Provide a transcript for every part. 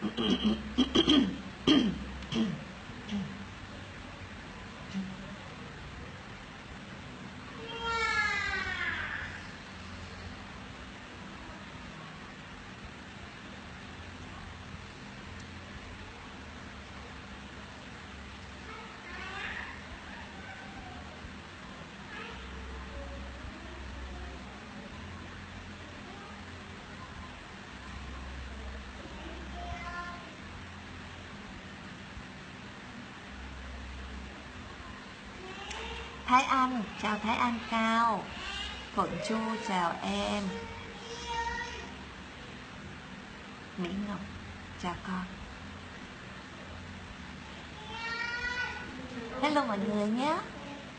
咳咳咳咳咳 Thái Anh, chào Thái Anh Cao. Thuận Chu, chào em. Mỹ Ngọc, chào con. Hello mọi người nhé.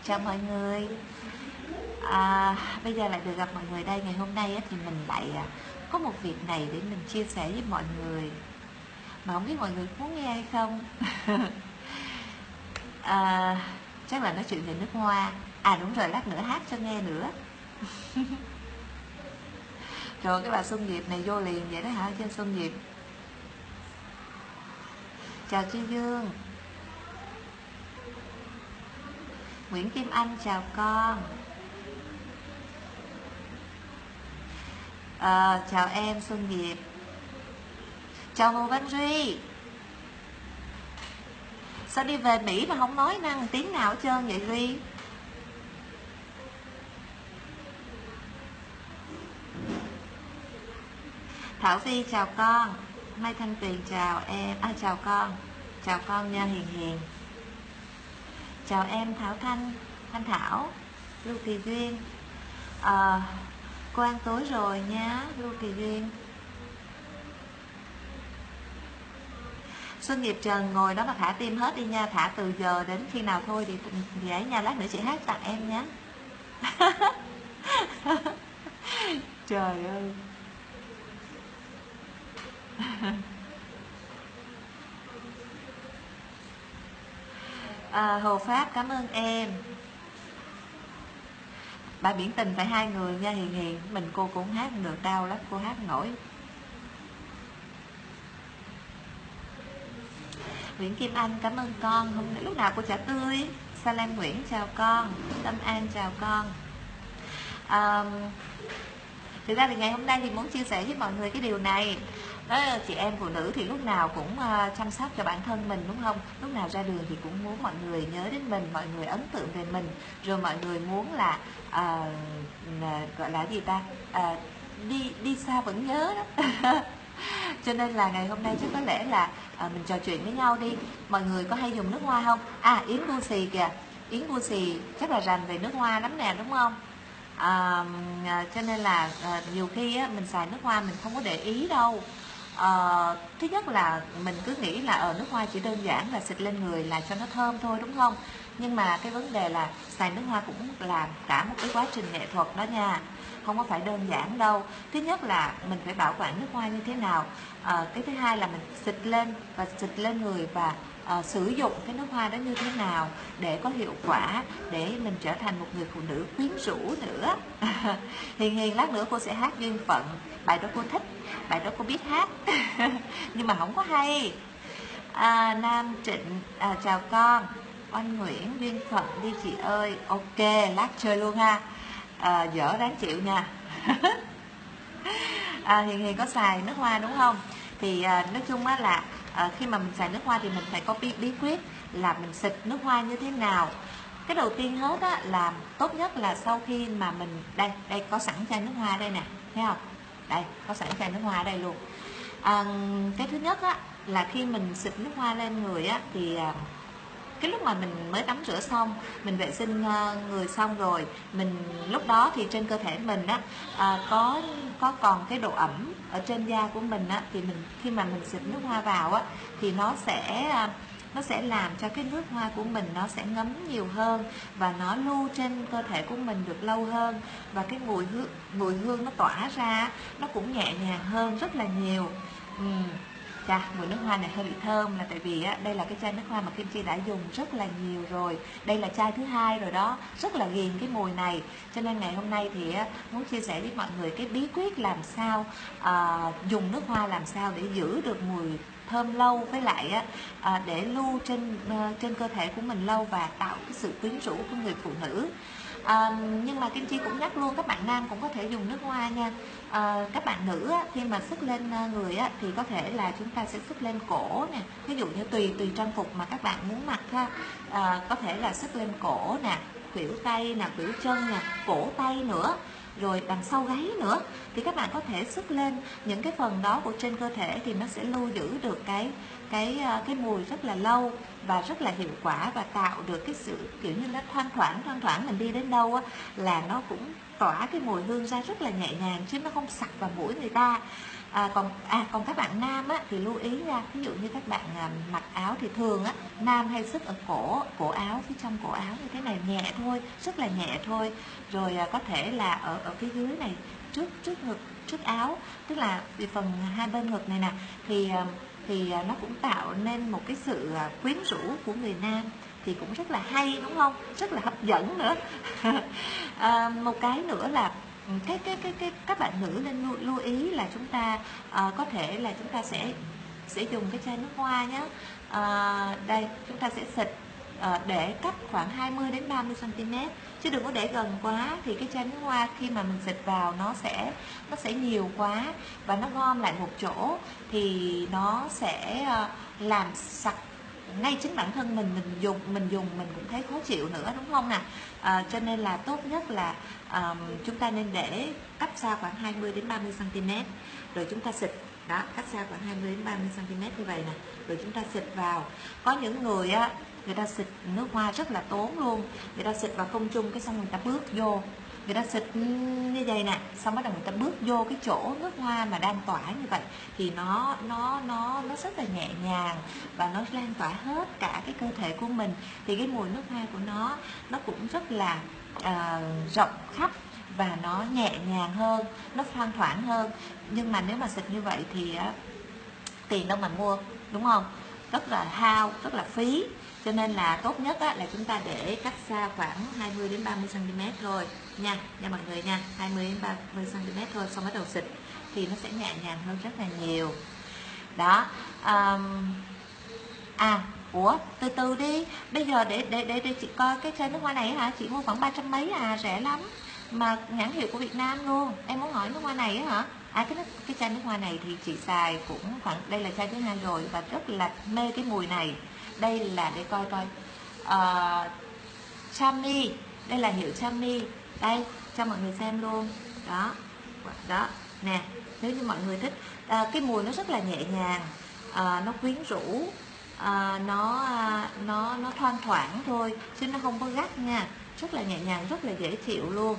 Chào mọi người. À, Bây giờ lại được gặp mọi người đây. Ngày hôm nay thì mình lại à, có một việc này để mình chia sẻ với mọi người. Mà không biết mọi người muốn nghe hay không? À, chắc là nói chuyện về nước hoa. À đúng rồi lát nữa hát cho nghe nữa. Rồi cái bà Xuân Diệp này vô liền vậy đó hả? Trên Xuân Diệp chào Chi Dương. Nguyễn Kim Anh chào con. À, chào em Xuân Diệp chào Hồ Văn Duy sao đi về mỹ mà không nói năng tiếng nào hết trơn vậy duy? Thảo vi chào con. Mai thanh tuyền chào em. À chào con. Chào con nha hiền hiền. Chào em thảo thanh. Thanh thảo. Lưu kỳ duyên. À, cô ăn tối rồi nhá lưu kỳ duyên. Xuân nghiệp trần ngồi đó mà thả tim hết đi nha thả từ giờ đến khi nào thôi thì thì ấy nha lát nữa chị hát tặng em nhé. Trời ơi. À, hồ pháp cảm ơn em. Bà biển tình phải hai người nha hiền hiền mình cô cũng hát được đau lắm cô hát nổi. Nguyễn Kim Anh cảm ơn con. Hôm nay lúc nào cô trả tươi. Salam Nguyễn chào con. Tâm An chào con. Um, thực ra thì ngày hôm nay thì muốn chia sẻ với mọi người cái điều này. Đó chị em phụ nữ thì lúc nào cũng uh, chăm sóc cho bản thân mình đúng không? Lúc nào ra đường thì cũng muốn mọi người nhớ đến mình mọi người ấn tượng về mình. Rồi mọi người muốn là uh, gọi là gì ta? Uh, đi đi xa vẫn nhớ đó. cho nên là ngày hôm nay chắc có lẽ là à, mình trò chuyện với nhau đi. Mọi người có hay dùng nước hoa không? À yến bu xì kìa. Yến bu xì chắc là rành về nước hoa lắm nè đúng không? À, cho nên là à, nhiều khi á, mình xài nước hoa mình không có để ý đâu. À, thứ nhất là mình cứ nghĩ là ở nước hoa chỉ đơn giản là xịt lên người là cho nó thơm thôi đúng không? Nhưng mà cái vấn đề là xài nước hoa cũng là cả một cái quá trình nghệ thuật đó nha không có phải đơn giản đâu. Thứ nhất là mình phải bảo quản nước hoa như thế nào. À, cái thứ hai là mình xịt lên và xịt lên người và à, sử dụng cái nước hoa đó như thế nào để có hiệu quả để mình trở thành một người phụ nữ quyến rũ nữa. Hiền hiền lát nữa cô sẽ hát duyên phận. Bài đó cô thích bài đó cô biết hát. Nhưng mà không có hay. À, nam trịnh à, chào con. Oanh nguyễn duyên phận đi chị ơi. Ok lát chơi luôn ha à, dở đáng chịu nha. À, hiền hiền có xài nước hoa đúng không? Thì à, nói chung á là à, khi mà mình xài nước hoa thì mình phải có bí, bí quyết là mình xịt nước hoa như thế nào. Cái đầu tiên hết á là tốt nhất là sau khi mà mình đây đây có sẵn chai nước hoa đây nè thấy không? Đây có sẵn chai nước hoa đây luôn. À, cái thứ nhất á là khi mình xịt nước hoa lên người á thì à, cái lúc mà mình mới tắm rửa xong mình vệ sinh ờ, người xong rồi mình lúc đó thì trên cơ thể mình á à, có có còn cái độ ẩm ở trên da của mình á thì mình khi mà mình xịt nước hoa vào á thì nó sẽ ờ, nó sẽ làm cho cái nước hoa của mình nó sẽ ngấm nhiều hơn và nó lưu trên cơ thể của mình được lâu hơn và cái mùi hương mùi hương nó tỏa ra nó cũng nhẹ nhàng hơn rất là nhiều. Ừ Chà, mùi nước hoa này hơi bị thơm là tại vì á, đây là cái chai nước hoa mà Kim Chi đã dùng rất là nhiều rồi. Đây là chai thứ hai rồi đó, rất là ghiền cái mùi này. Cho nên ngày hôm nay thì á, muốn chia sẻ với mọi người cái bí quyết làm sao à, Dùng nước hoa làm sao để giữ được mùi thơm lâu với lại á, à, để lưu trên uh, trên cơ thể của mình lâu và tạo cái sự quyến rũ của người phụ nữ à, nhưng mà kim chi cũng nhắc luôn các bạn nam cũng có thể dùng nước hoa nha. À, các bạn nữ á, khi mà sức lên ờ, người á, thì có thể là chúng ta sẽ sức lên cổ nè. Ví dụ như tùy tùy trang phục mà các bạn muốn mặc ha. À, có thể là sức lên cổ nè khuỷu tay nè khuỷu chân nè cổ tay nữa rồi đằng sau gáy nữa. Thì các bạn có thể sức lên những cái phần đó của trên cơ thể thì nó sẽ lưu giữ được cái cái ờ, cái mùi rất là lâu và rất là hiệu quả và tạo được cái sự kiểu như nó thoang thoảng thoang thoảng mình đi đến đâu á là nó cũng tỏa cái mùi hương ra rất là nhẹ nhàng chứ nó không sặc vào mũi người ta. À, còn à còn các bạn nam á thì lưu ý nha ví dụ như các bạn à, mặc áo thì thường á nam hay sức ở cổ cổ áo phía trong cổ áo như thế này nhẹ thôi rất là nhẹ thôi. Rồi à, có thể là ở ở phía dưới này trước trước ngực trước áo tức là vì phần hai bên ngực này nè thì à, thì à, nó cũng tạo nên một cái sự à, quyến rũ của người nam. Thì cũng rất là hay đúng không? Rất là hấp dẫn nữa. À, một cái nữa là ừ, cái cái cái cái các bạn nữ nên lưu, lưu ý là chúng ta à, có thể là chúng ta sẽ sẽ dùng cái chai nước hoa nhé à, đây chúng ta sẽ xịt. Ờ, để cách khoảng 20 đến 30 cm chứ đừng có để gần quá thì cái chai nước hoa khi mà mình xịt vào nó sẽ nó sẽ nhiều quá và nó gom lại một chỗ thì nó sẽ ờ, làm sặc ngay chính bản thân mình. Mình dùng mình dùng mình cũng thấy khó chịu nữa đúng không nè à, ờ, cho nên là tốt nhất là um, chúng ta nên để cách xa khoảng 20 đến 30 cm rồi chúng ta xịt đó cách xa khoảng 20 đến 30 cm như vậy nè. Rồi chúng ta xịt vào. Có những người á người ta xịt nước hoa rất là tốn luôn. Người ta xịt vào không trung cái xong người ta bước vô. Người ta xịt ừ, như vậy nè xong bắt đầu người ta bước vô cái chỗ nước hoa mà đang tỏa như vậy thì nó nó nó nó rất là nhẹ nhàng và nó lan tỏa hết cả cái cơ thể của mình. Thì cái mùi nước hoa của nó nó cũng rất là uh, rộng khắp và nó nhẹ nhàng hơn nó thoang thoảng hơn. Nhưng mà nếu mà xịt như vậy thì uh, tiền đâu mà mua đúng không? Rất là hao rất là phí cho nên là tốt nhất á, là chúng ta để cách xa khoảng 20 đến 30 cm thôi nha nha mọi người nha 20 đến 30 cm thôi xong bắt đầu xịt thì nó sẽ nhẹ nhàng hơn rất là nhiều. Đó um, à ủa từ từ đi bây giờ để để để, để chị coi cái chai nước hoa này hả? Chị mua khoảng ba trăm mấy à rẻ lắm mà nhãn hiệu của Việt Nam luôn. Em muốn hỏi nước hoa này hả? À cái cái chai nước hoa này thì chị xài cũng khoảng đây là chai thứ hai rồi và rất là mê cái mùi này đây là để coi coi. Uh, chami đây là hiệu chami. Đây cho mọi người xem luôn. Đó đó nè nếu như mọi người thích. À, cái mùi nó rất là nhẹ nhàng. À, nó quyến rũ. À, nó à, nó nó thoang thoảng thôi chứ nó không có gắt nha. Rất là nhẹ nhàng rất là dễ chịu luôn.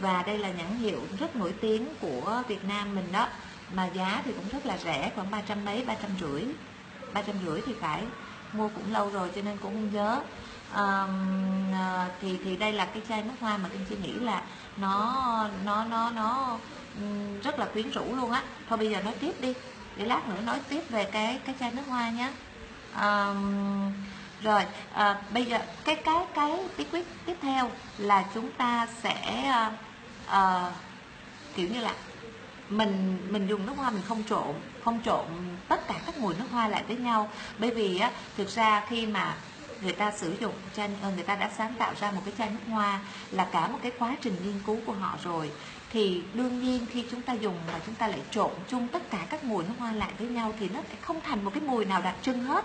Và đây là nhãn hiệu rất nổi tiếng của Việt Nam mình đó. Mà giá thì cũng rất là rẻ khoảng ba trăm mấy ba trăm rưỡi. Ba trăm rưỡi thì phải mua cũng lâu rồi cho nên cũng không nhớ. Um, thì thì đây là cái chai nước hoa mà kim chi nghĩ là nó nó nó nó rất là quyến rũ luôn á. Thôi bây giờ nói tiếp đi để lát nữa nói tiếp về cái cái chai nước hoa nhé um, rồi à, bây giờ cái cái cái bí quyết tiếp theo là chúng ta sẽ uh, kiểu như là mình mình dùng nước hoa mình không trộn không trộn tất cả các mùi nước hoa lại với nhau. Bởi vì á, thực ra khi mà người ta sử dụng chai ờ, người ta đã sáng tạo ra một cái chai nước hoa là cả một cái quá trình nghiên cứu của họ rồi, thì đương nhiên khi chúng ta dùng mà chúng ta lại trộn chung tất cả các mùi nước hoa lại với nhau thì nó sẽ không thành một cái mùi nào đặc trưng hết,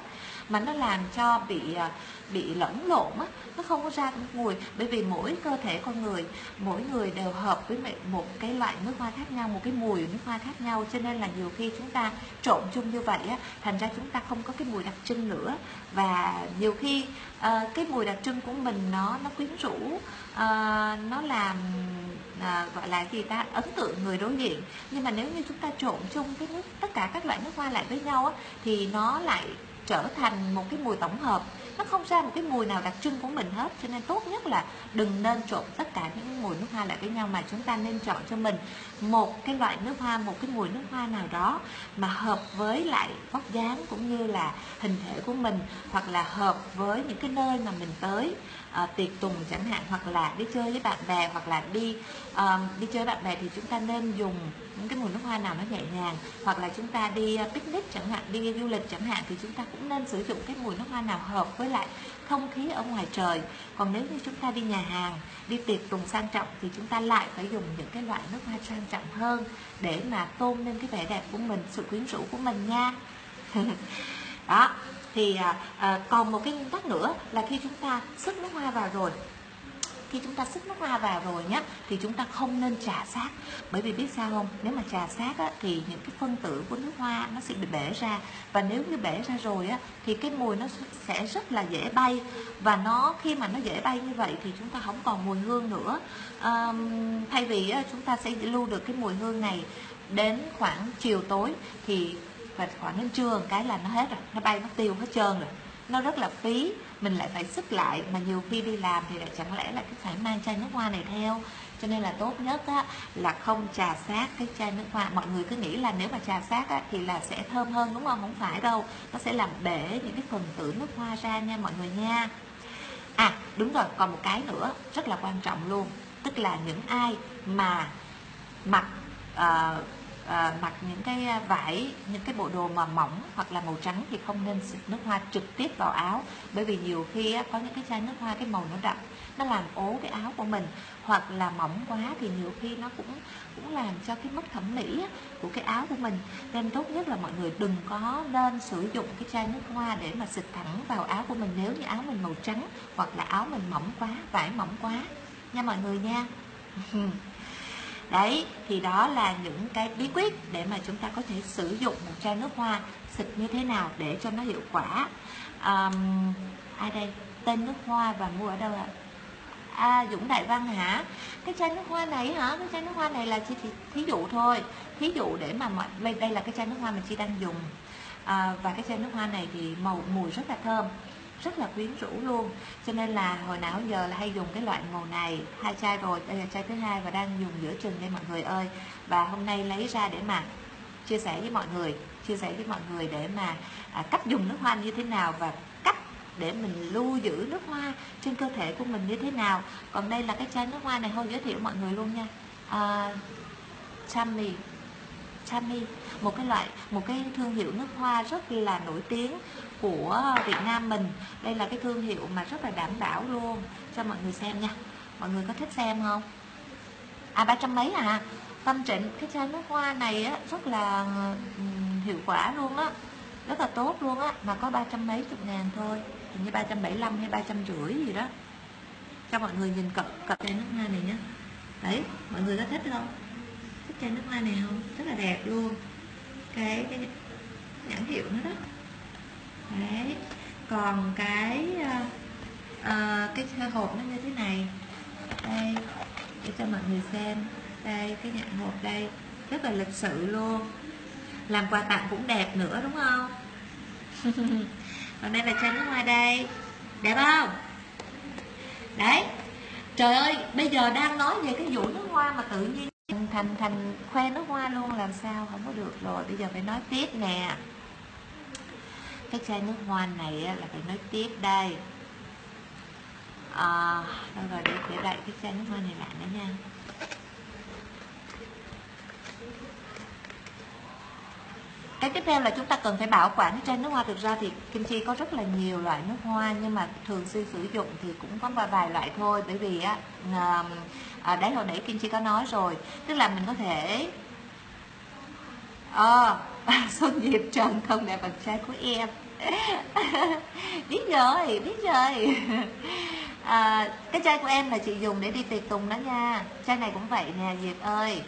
mà nó làm cho bị ờ, bị lẫn lộn á nó không có ra một mùi bởi vì mỗi cơ thể con người mỗi người đều hợp với một cái loại nước hoa khác nhau một cái mùi nước hoa khác nhau. Cho nên là nhiều khi chúng ta trộn chung như vậy á thành ra chúng ta không có cái mùi đặc trưng nữa. Và nhiều khi uh, cái mùi đặc trưng của mình nó nó quyến rũ uh, nó làm à, gọi là gì ta ấn tượng người đối diện. Nhưng mà nếu như chúng ta trộn chung cái nước tất cả các loại nước hoa lại với nhau á, thì nó lại trở thành một cái mùi tổng hợp nó không ra một cái mùi nào đặc trưng của mình hết. Cho nên tốt nhất là đừng nên trộn tất cả những mùi nước hoa lại với nhau mà chúng ta nên chọn cho mình một cái loại nước hoa, một cái mùi nước hoa nào đó mà hợp với lại vóc dáng cũng như là hình thể của mình hoặc là hợp với những cái nơi mà mình tới à, tiệc tùng chẳng hạn hoặc là đi chơi với bạn bè hoặc là đi à, đi chơi bạn bè thì chúng ta nên dùng những cái mùi nước hoa nào nó nhẹ nhàng hoặc là chúng ta đi à, picnic chẳng hạn đi du lịch chẳng hạn thì chúng ta cũng nên sử dụng cái mùi nước hoa nào hợp với lại không khí ở ngoài trời. Còn nếu như chúng ta đi nhà hàng đi tiệc tùng sang trọng thì chúng ta lại phải dùng những cái loại nước hoa sang trọng hơn để mà tôn lên cái vẻ đẹp của mình sự quyến rũ của mình nha. Đó thì à, à, còn một cái nguyên tắc nữa là khi chúng ta sức nước hoa vào rồi khi chúng ta sức nước hoa vào rồi nhé thì chúng ta không nên trà sát. Bởi vì biết sao không? Nếu mà trà sát á, thì những cái phân tử của nước hoa nó sẽ bị bể ra. Và nếu như bể ra rồi á, thì cái mùi nó sẽ rất là dễ bay. Và nó khi mà nó dễ bay như vậy thì chúng ta không còn mùi hương nữa. À, thay vì á, chúng ta sẽ lưu được cái mùi hương này đến khoảng chiều tối thì và khoảng đến trưa cái là nó hết rồi nó bay nó tiêu hết trơn rồi. Nó rất là phí mình lại phải sức lại mà nhiều khi đi làm thì lại chẳng lẽ là cứ phải mang chai nước hoa này theo. Cho nên là tốt nhất á, là không trà sát cái chai nước hoa. Mọi người cứ nghĩ là nếu mà trà sát á, thì là sẽ thơm hơn đúng không? Không phải đâu. Nó sẽ làm bể những cái phần tử nước hoa ra nha mọi người nha. À đúng rồi còn một cái nữa rất là quan trọng luôn. Tức là những ai mà mặc uh, à, mặc những cái ờ, vải những cái bộ đồ mà mỏng hoặc là màu trắng thì không nên xịt nước hoa trực tiếp vào áo. Bởi vì nhiều khi á, có những cái chai nước hoa cái màu nó đậm nó làm ố cái áo của mình. Hoặc là mỏng quá thì nhiều khi nó cũng cũng làm cho cái mất thẩm mỹ của cái áo của mình. Nên tốt nhất là mọi người đừng có nên sử dụng cái chai nước hoa để mà xịt thẳng vào áo của mình. Nếu như áo mình màu trắng hoặc là áo mình mỏng quá vải mỏng quá. Nha mọi người nha. đấy thì đó là những cái bí quyết để mà chúng ta có thể sử dụng một chai nước hoa xịt như thế nào để cho nó hiệu quả. Um, ai đây? Tên nước hoa và mua ở đâu ạ? À Dũng Đại Văn hả? Cái chai nước hoa này hả? Cái chai nước hoa này là chỉ thí, thí dụ thôi. Thí dụ để mà mọi đây đây là cái chai nước hoa mà chị đang dùng. À, và cái chai nước hoa này thì màu mùi rất là thơm rất là quyến rũ luôn. Cho nên là hồi nào giờ là hay dùng cái loại màu này. Hai chai rồi đây là chai thứ hai và đang dùng giữa chừng đây mọi người ơi. Và hôm nay lấy ra để mà chia sẻ với mọi người chia sẻ với mọi người để mà à, cách dùng nước hoa như thế nào và cách để mình lưu giữ nước hoa trên cơ thể của mình như thế nào. Còn đây là cái chai nước hoa này thôi giới thiệu mọi người luôn nha. À, Chami Chami một cái loại một cái thương hiệu nước hoa rất là nổi tiếng của Việt Nam mình. Đây là cái thương hiệu mà rất là đảm bảo luôn. Cho mọi người xem nha. Mọi người có thích xem không? À ba trăm mấy à? Tâm trịnh cái chai nước hoa này á, rất là hiệu quả luôn á. Rất là tốt luôn á. Mà có ba trăm mấy chục ngàn thôi. Hình như ba trăm bảy mươi hay ba trăm rưỡi gì đó. Cho mọi người nhìn cặp cặp chai nước hoa này nhé đấy mọi người có thích không? Thích chai nước hoa này không? Rất là đẹp luôn. Cái cái nhãn hiệu nó đó đấy. Còn cái uh, cái hộp nó như thế này. Đây để cho mọi người xem. Đây cái nhãn hộp đây. Rất là lịch sự luôn. Làm quà tặng cũng đẹp nữa đúng không? Còn đây là chai nước hoa đây. Đẹp không? Đấy. Trời ơi bây giờ đang nói về cái vụ nước hoa mà tự nhiên thành thành khoe nước hoa luôn làm sao không có được rồi. Bây giờ phải nói tiếp nè cái chai nước hoa này là phải nói tiếp đây. À, đâu rồi để để lại cái chai nước hoa này lại nữa nha. Cái tiếp theo là chúng ta cần phải bảo quản cái chai nước hoa thực ra thì kim chi có rất là nhiều loại nước hoa nhưng mà thường xuyên sử dụng thì cũng có vài loại thôi. Bởi vì á à, đấy hồi nãy kim chi có nói rồi. Tức là mình có thể ờ à, xuân diệp trần không đẹp bằng chai của em. biết rồi biết rồi. À, cái chai của em là chị dùng để đi tiệc tùng đó nha. Chai này cũng vậy nè diệp ơi.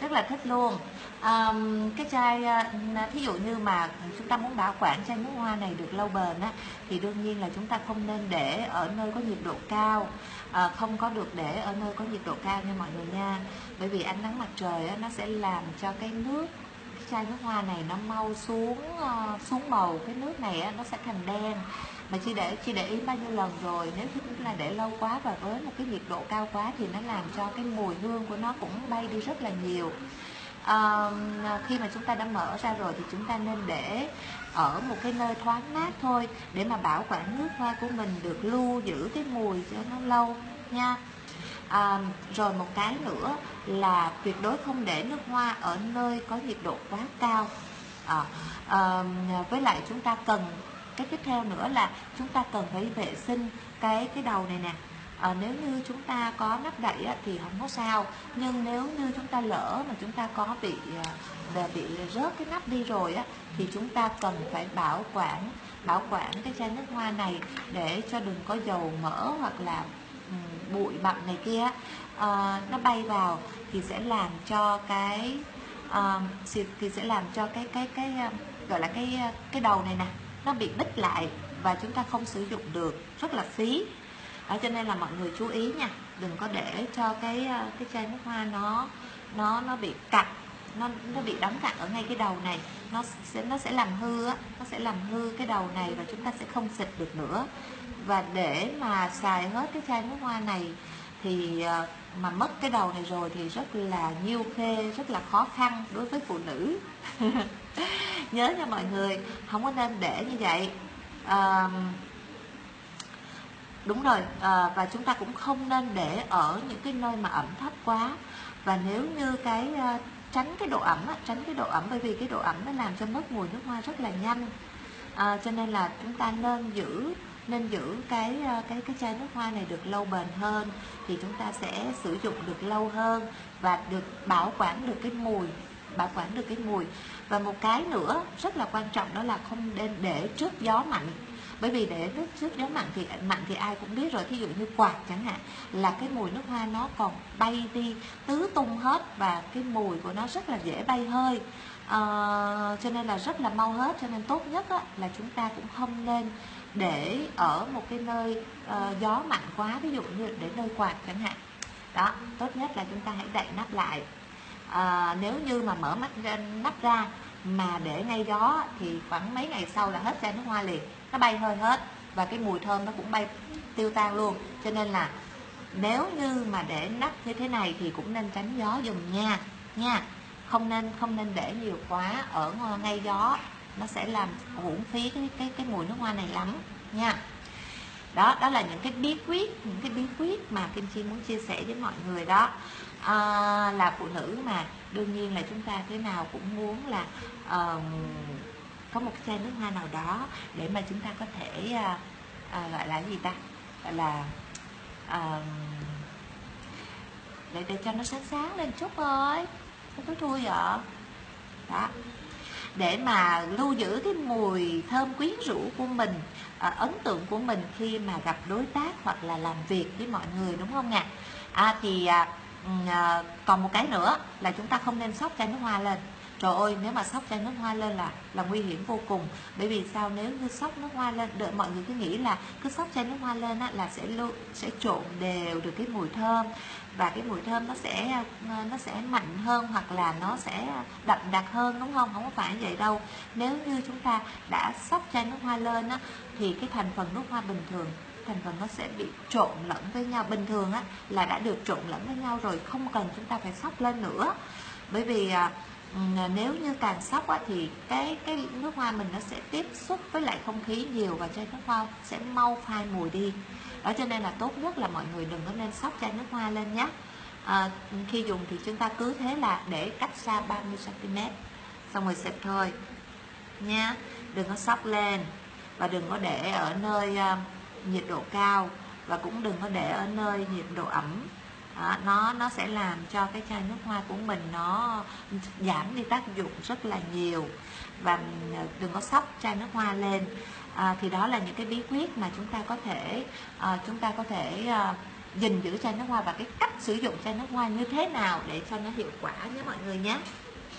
Rất là thích luôn. À, cái chai à, thí dụ như mà chúng ta muốn bảo quản chai nước hoa này được lâu bền á thì đương nhiên là chúng ta không nên để ở nơi có nhiệt độ cao. À, không có được để ở nơi có nhiệt độ cao nha mọi người nha. Bởi vì ánh nắng mặt trời á, nó sẽ làm cho cái nước chai nước hoa này nó mau xuống uh, xuống màu. Cái nước này nó sẽ thành đen. Mà chị để chị để ý bao nhiêu lần rồi nếu chúng là để lâu quá và với một cái nhiệt độ cao quá thì nó làm cho cái mùi hương của nó cũng bay đi rất là nhiều. À, khi mà chúng ta đã mở ra rồi thì chúng ta nên để ở một cái nơi thoáng mát thôi để mà bảo quản nước hoa của mình được lưu giữ cái mùi cho nó lâu nha à, rồi một cái nữa là tuyệt đối không để nước hoa ở nơi có nhiệt độ quá cao. À, à, với lại chúng ta cần cái tiếp theo nữa là chúng ta cần phải vệ sinh cái cái đầu này nè. À, nếu như chúng ta có nắp đậy á, thì không có sao. Nhưng nếu như chúng ta lỡ mà chúng ta có bị à, bị rớt cái nắp đi rồi á thì chúng ta cần phải bảo quản bảo quản cái chai nước hoa này để cho đừng có dầu mỡ hoặc là Ừ, bụi bặm này kia à, nó bay vào thì sẽ làm cho cái uh, thì sẽ làm cho cái cái cái, ờ, gọi là cái cái đầu này nè nó bị bít lại và chúng ta không sử dụng được rất là phí. Đó cho nên là mọi người chú ý nha đừng có để cho cái cái chai nước hoa nó nó nó bị cặn nó nó bị đóng cặn ở ngay cái đầu này nó sẽ nó sẽ làm hư á nó sẽ làm hư cái đầu này và chúng ta sẽ không xịt được nữa và để mà xài hết cái chai nước hoa này thì ờ, mà mất cái đầu này rồi thì rất là nhiêu khê rất là khó khăn đối với phụ nữ. Nhớ nha mọi người không có nên để như vậy. À, đúng rồi à, và chúng ta cũng không nên để ở những cái nơi mà ẩm thấp quá. Và nếu như cái uh, tránh cái độ ẩm tránh cái độ ẩm bởi vì cái độ ẩm nó làm cho mất mùi nước hoa rất là nhanh. À, cho nên là chúng ta nên giữ nên giữ cái ờ, cái cái chai nước hoa này được lâu bền hơn thì chúng ta sẽ sử dụng được lâu hơn và được bảo quản được cái mùi bảo quản được cái mùi. Và một cái nữa rất là quan trọng đó là không nên để trước gió mạnh bởi vì để nước trước gió mạnh thì mạnh thì ai cũng biết rồi thí dụ như quạt chẳng hạn là cái mùi nước hoa nó còn bay đi tứ tung hết và cái mùi của nó rất là dễ bay hơi. À, cho nên là rất là mau hết cho nên tốt nhất á, là chúng ta cũng không nên để ở một cái nơi uh, gió mạnh quá ví dụ như để nơi quạt chẳng hạn. Đó tốt nhất là chúng ta hãy đậy nắp lại. À, nếu như mà mở mắt ra, nắp ra mà để ngay gió thì khoảng mấy ngày sau là hết chai nước hoa liền nó bay hơi hết và cái mùi thơm nó cũng bay tiêu tan luôn. Cho nên là nếu như mà để nắp như thế này thì cũng nên tránh gió dùng nha nha. Không nên không nên để nhiều quá ở ngay gió nó sẽ làm uổng phí cái cái cái mùi nước hoa này lắm nha. Đó đó là những cái bí quyết những cái bí quyết mà kim chi muốn chia sẻ với mọi người đó. À, là phụ nữ mà đương nhiên là chúng ta thế nào cũng muốn là um, có một chai nước hoa nào đó để mà chúng ta có thể uh, uh, gọi là gì ta? Gọi là uh, để để cho nó sáng sáng lên chút thôi. Không có thui vậy đó để mà lưu giữ cái mùi thơm quyến rũ của mình à, ấn tượng của mình khi mà gặp đối tác hoặc là làm việc với mọi người đúng không ạ? À, thì à, à, còn một cái nữa là chúng ta không nên sóc chai nước hoa lên. Trời ơi nếu mà sóc chai nước hoa lên là là nguy hiểm vô cùng. Bởi vì sao? Nếu như sóc nước hoa lên đợi mọi người cứ nghĩ là cứ sóc chai nước hoa lên á, là sẽ lưu, sẽ trộn đều được cái mùi thơm và cái mùi thơm nó sẽ ờ, nó sẽ mạnh hơn hoặc là nó sẽ đậm đặc hơn đúng không? Không có phải vậy đâu. Nếu như chúng ta đã sóc chai nước hoa lên á, thì cái thành phần nước hoa bình thường thành phần nó sẽ bị trộn lẫn với nhau. Bình thường á là đã được trộn lẫn với nhau rồi không cần chúng ta phải sóc lên nữa. Bởi vì à, nếu như càng sóc á, thì cái cái nước hoa mình nó sẽ tiếp xúc với lại không khí nhiều và chai nước hoa sẽ mau phai mùi đi. Đó cho nên là tốt nhất là mọi người đừng có nên sóc chai nước hoa lên nhé. À, khi dùng thì chúng ta cứ thế là để cách xa 30 cm xong rồi xịt thôi nha. Đừng có sóc lên và đừng có để ở nơi uh, nhiệt độ cao và cũng đừng có để ở nơi nhiệt độ ẩm đó, nó nó sẽ làm cho cái chai nước hoa của mình nó giảm đi tác dụng rất là nhiều. Và ờ, đừng có sóc chai nước hoa lên. À, thì đó là những cái bí quyết mà chúng ta có thể à, chúng ta có thể à, gìn giữ chai nước hoa và cái cách sử dụng chai nước hoa như thế nào để cho nó hiệu quả nhé mọi người nhé.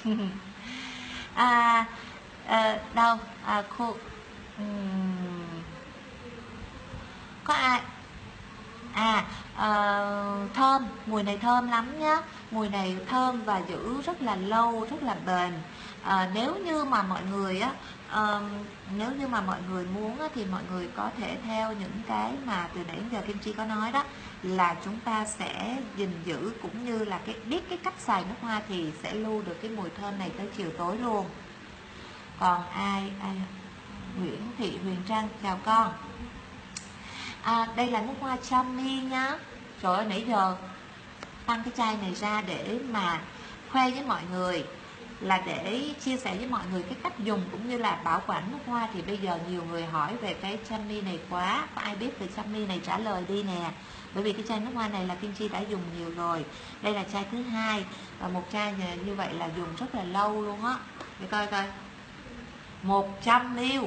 À, à, đâu? À, khu um, có ai? À uh, thơm mùi này thơm lắm nhá. Mùi này thơm và giữ rất là lâu rất là bền. À, nếu như mà mọi người á uh, nếu như mà mọi người muốn á, thì mọi người có thể theo những cái mà từ nãy đến giờ Kim Chi có nói đó là chúng ta sẽ gìn giữ cũng như là cái biết cái cách xài nước hoa thì sẽ lưu được cái mùi thơm này tới chiều tối luôn. Còn ai ai Nguyễn Thị Huyền Trang chào con à, đây là nước hoa Chami nhá. Trời ơi nãy giờ tăng cái chai này ra để mà khoe với mọi người là để chia sẻ với mọi người cái cách dùng cũng như là bảo quản nước hoa. Thì bây giờ nhiều người hỏi về cái chami này quá có ai biết về chami này? Trả lời đi nè. Bởi vì cái chai nước hoa này là Kim Chi đã dùng nhiều rồi. Đây là chai thứ hai và một chai như vậy là dùng rất là lâu luôn á. Để coi coi. 100 ml.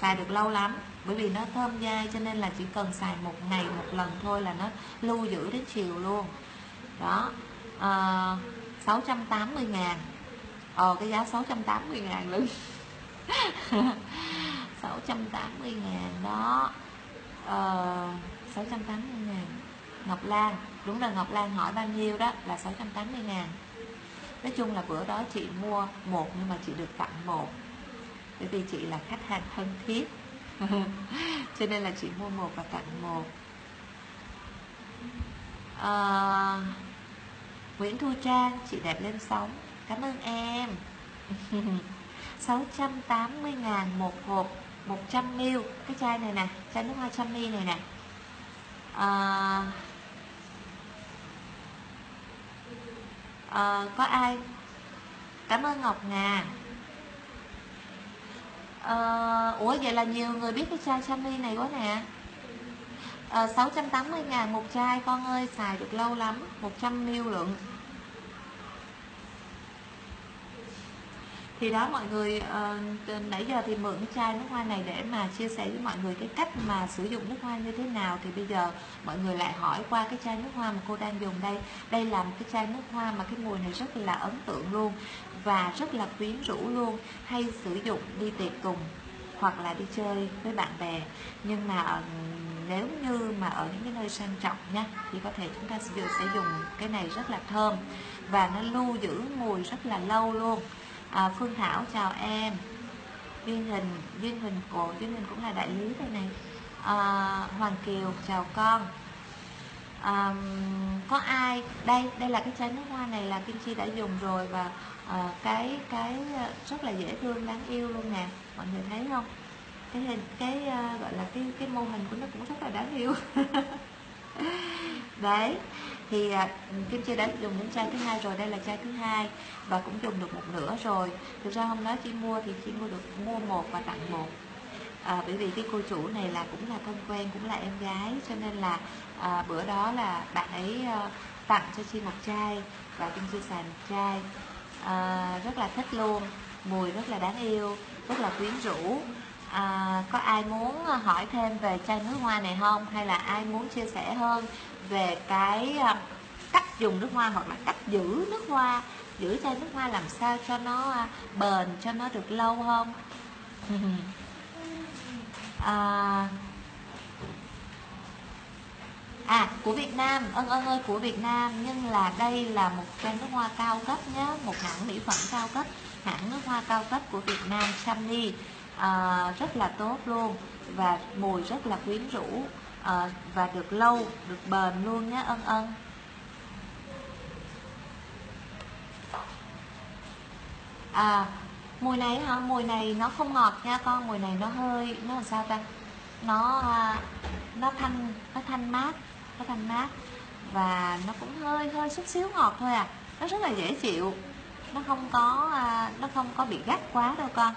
Xài được lâu lắm bởi vì nó thơm dai cho nên là chỉ cần xài một ngày một lần thôi là nó lưu giữ đến chiều luôn. Đó ờ, à, 680 ngàn. Ờ cái giá 680 ngàn luôn. 680 ngàn đó. Ờ, 680 ngàn. Ngọc Lan đúng là Ngọc Lan hỏi bao nhiêu đó là 680 ngàn. Nói chung là bữa đó chị mua một nhưng mà chị được tặng một. Bởi vì chị là khách hàng thân thiết cho nên là chị mua một và tặng một. À, Nguyễn Thu Trang chị đẹp lên sóng. Cảm ơn em. 680 ngàn một hộp 100 ml. Cái chai này nè chai nước hoa trăm ml này nè. À, à, có ai? Cảm ơn Ngọc Ngà à, ủa vậy là nhiều người biết cái chai chami này quá nè. Ờ, à, 680 ngàn một chai con ơi xài được lâu lắm 100 ml lượng thì đó mọi người uh, nãy giờ thì mượn cái chai nước hoa này để mà chia sẻ với mọi người cái cách mà sử dụng nước hoa như thế nào. Thì bây giờ mọi người lại hỏi qua cái chai nước hoa mà cô đang dùng đây. Đây là một cái chai nước hoa mà cái mùi này rất là ấn tượng luôn và rất là quyến rũ luôn hay sử dụng đi tiệc tùng hoặc là đi chơi với bạn bè. Nhưng mà nếu như mà ở những cái nơi sang trọng nha thì có thể chúng ta sẽ dùng cái này rất là thơm và nó lưu giữ mùi rất là lâu luôn. À, Phương Thảo chào em. Duyên Hình Duyên Hình của Duyên Hình cũng là đại lý đây này. À, Hoàng Kiều chào con. À, có ai đây đây là cái chai nước hoa này là Kim Chi đã dùng rồi và à, cái cái ờ, rất là dễ thương đáng yêu luôn nè. Mọi người thấy không? Cái hình cái uh, gọi là cái cái mô hình của nó cũng rất là đáng yêu. Đấy thì uh, Kim Chi đã dùng đến chai thứ hai rồi đây là chai thứ hai và cũng dùng được một nửa rồi. Thực ra hôm đó chị mua thì chị mua được mua một và tặng một. À, bởi vì cái cô chủ này là cũng là thân quen cũng là em gái cho nên là à, bữa đó là bạn ấy à, tặng cho chi một chai và Kim Chi xài một chai à, rất là thích luôn. Mùi rất là đáng yêu rất là quyến rũ. À, có ai muốn hỏi thêm về chai nước hoa này không? Hay là ai muốn chia sẻ hơn về cái à, cách dùng nước hoa hoặc là cách giữ nước hoa? Giữ chai nước hoa làm sao cho nó à, bền cho nó được lâu không? À, à của Việt Nam. Ân ân ơi của Việt Nam. Nhưng là đây là một chai nước hoa cao cấp nhé một hãng mỹ phẩm cao cấp. Hãng nước hoa cao cấp của Việt Nam Sunny. À, rất là tốt luôn. Và mùi rất là quyến rũ. À, và được lâu được bền luôn nhé ân ân. À mùi này hả? Mùi này nó không ngọt nha con. Mùi này nó hơi nó làm sao ta? Nó à, nó thanh nó thanh mát nó thanh mát và nó cũng hơi hơi chút xíu ngọt thôi à. Nó rất là dễ chịu. Nó không có à, nó không có bị gắt quá đâu con.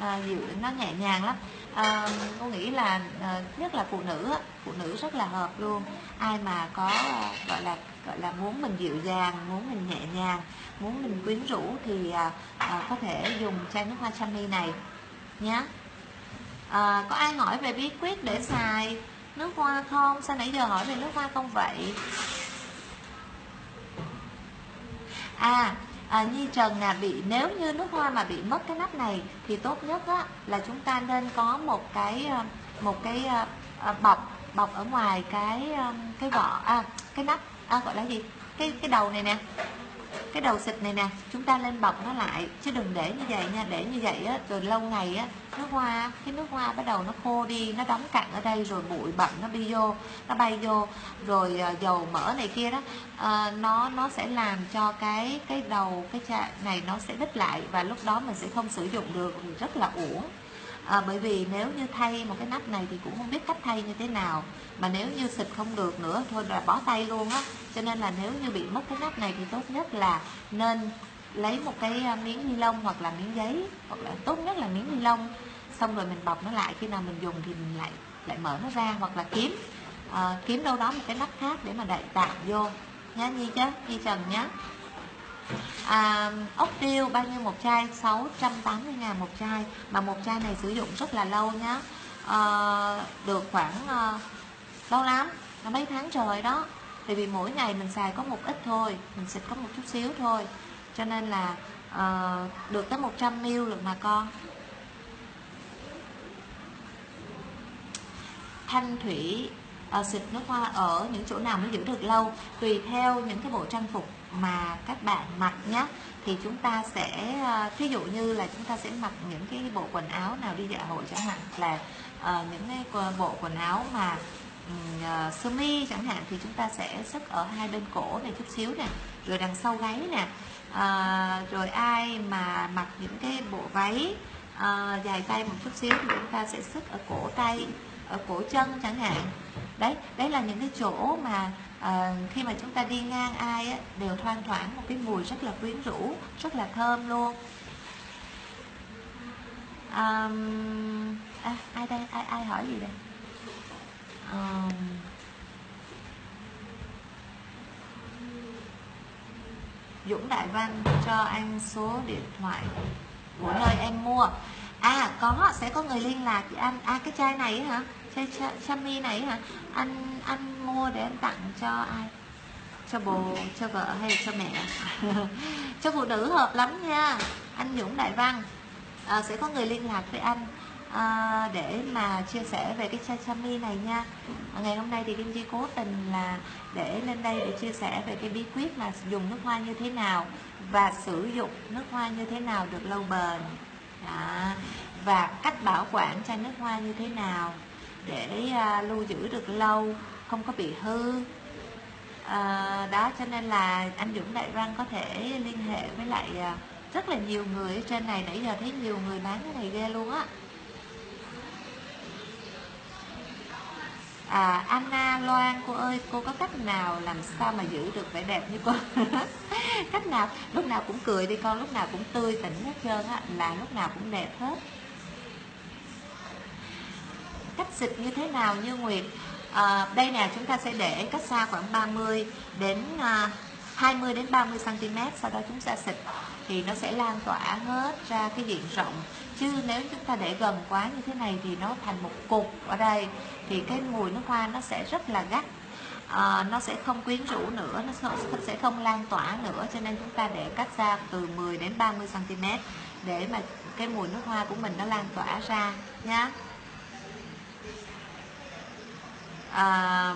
À, dịu nó nhẹ nhàng lắm. À, cô nghĩ là à, nhất là phụ nữ phụ nữ rất là hợp luôn. Ai mà có à, gọi là gọi là muốn mình dịu dàng muốn mình nhẹ nhàng muốn mình quyến rũ thì à, à, có thể dùng chai nước hoa chami này nhé à, có ai hỏi về bí quyết để xài? Nước hoa không? Sao nãy giờ hỏi về nước hoa không vậy? À à, Nhi Trần là bị nếu như nước hoa mà bị mất cái nắp này thì tốt nhất á, là chúng ta nên có một cái ờ, một cái uh, bọc bọc ở ngoài cái cái vỏ à, cái nắp à, gọi là gì? Cái cái đầu này nè cái đầu xịt này nè chúng ta lên bọc nó lại. Chứ đừng để như vậy nha để như vậy á rồi lâu ngày á nước hoa cái nước hoa bắt đầu nó khô đi nó đóng cặn ở đây rồi bụi bặm nó đi vô nó bay vô. Rồi à, dầu mỡ này kia đó à, nó nó sẽ làm cho cái cái đầu cái chai này nó sẽ đứt lại và lúc đó mình sẽ không sử dụng được rất là uổng à, bởi vì nếu như thay một cái nắp này thì cũng không biết cách thay như thế nào. Mà nếu như xịt không được nữa thôi là bó tay luôn á. Cho nên là nếu như bị mất cái nắp này thì tốt nhất là nên lấy một cái à, miếng ni lông hoặc là miếng giấy hoặc là tốt nhất là miếng ni lông. Xong rồi mình bọc nó lại khi nào mình dùng thì mình lại lại mở nó ra hoặc là kiếm à, kiếm đâu đó một cái nắp khác để mà đậy tạm vô. Nhá nhi chứ? Nhi trần nhá à, ốc tiêu bao nhiêu một chai? 680 ngàn một chai. Mà một chai này sử dụng rất là lâu nhá. À, được khoảng à, lâu lắm. Là mấy tháng trời đó. Tại vì mỗi ngày mình xài có một ít thôi. Mình xịt có một chút xíu thôi. Cho nên là à, được tới 100 ml được mà con. Thanh thủy à, xịt nước hoa ở những chỗ nào mới giữ được lâu. Tùy theo những cái bộ trang phục mà các bạn mặc nhé thì chúng ta sẽ ờ, ví dụ như là chúng ta sẽ mặc những cái bộ quần áo nào đi dạ hội chẳng hạn là uh, những cái bộ quần áo mà uh, sơ mi chẳng hạn thì chúng ta sẽ sức ở hai bên cổ này chút xíu nè rồi đằng sau gáy nè. Uh, rồi ai mà mặc những cái bộ váy uh, dài tay một chút xíu thì chúng ta sẽ sức ở cổ tay ở cổ chân chẳng hạn. Đấy đấy là những cái chỗ mà à, khi mà chúng ta đi ngang ai á, đều thoang thoảng một cái mùi rất là quyến rũ rất là thơm luôn. À, à, ai đây? Ai ai hỏi gì đây? À, Dũng Đại Văn cho anh số điện thoại của nơi em mua. À có sẽ có người liên lạc với anh. À cái chai này hả? Chai chami này hả? Anh anh mua để anh tặng cho ai? Cho bồ cho vợ hay là cho mẹ? Cho phụ nữ hợp lắm nha. Anh Dũng Đại Văn. À, sẽ có người liên lạc với anh à, để mà chia sẻ về cái chai chami này nha. À, ngày hôm nay thì Kim Chi cố tình là để lên đây để chia sẻ về cái bí quyết mà dùng nước hoa như thế nào và sử dụng nước hoa như thế nào được lâu bền. À, và cách bảo quản chai nước hoa như thế nào để à, lưu giữ được lâu không có bị hư. À, đó cho nên là anh Dũng Đại Văn có thể liên hệ với lại à, rất là nhiều người ở trên này. Nãy giờ thấy nhiều người bán cái này ghê luôn á. À, Anna Loan cô ơi cô có cách nào làm sao mà giữ được vẻ đẹp như cô? Cách nào? Lúc nào cũng cười đi con lúc nào cũng tươi tỉnh hết trơn á là lúc nào cũng đẹp hết cách xịt như thế nào như Nguyệt? À, đây nè chúng ta sẽ để cách xa khoảng 30 đến à, 20 đến 30 cm sau đó chúng ta xịt. Thì nó sẽ lan tỏa hết ra cái diện rộng. Chứ nếu chúng ta để gần quá như thế này thì nó thành một cục ở đây. Thì cái mùi nước hoa nó sẽ rất là gắt. À, nó sẽ không quyến rũ nữa nó sẽ không lan tỏa nữa. Cho nên chúng ta để cách xa từ 10 đến 30 cm để mà cái mùi nước hoa của mình nó lan tỏa ra nhé à,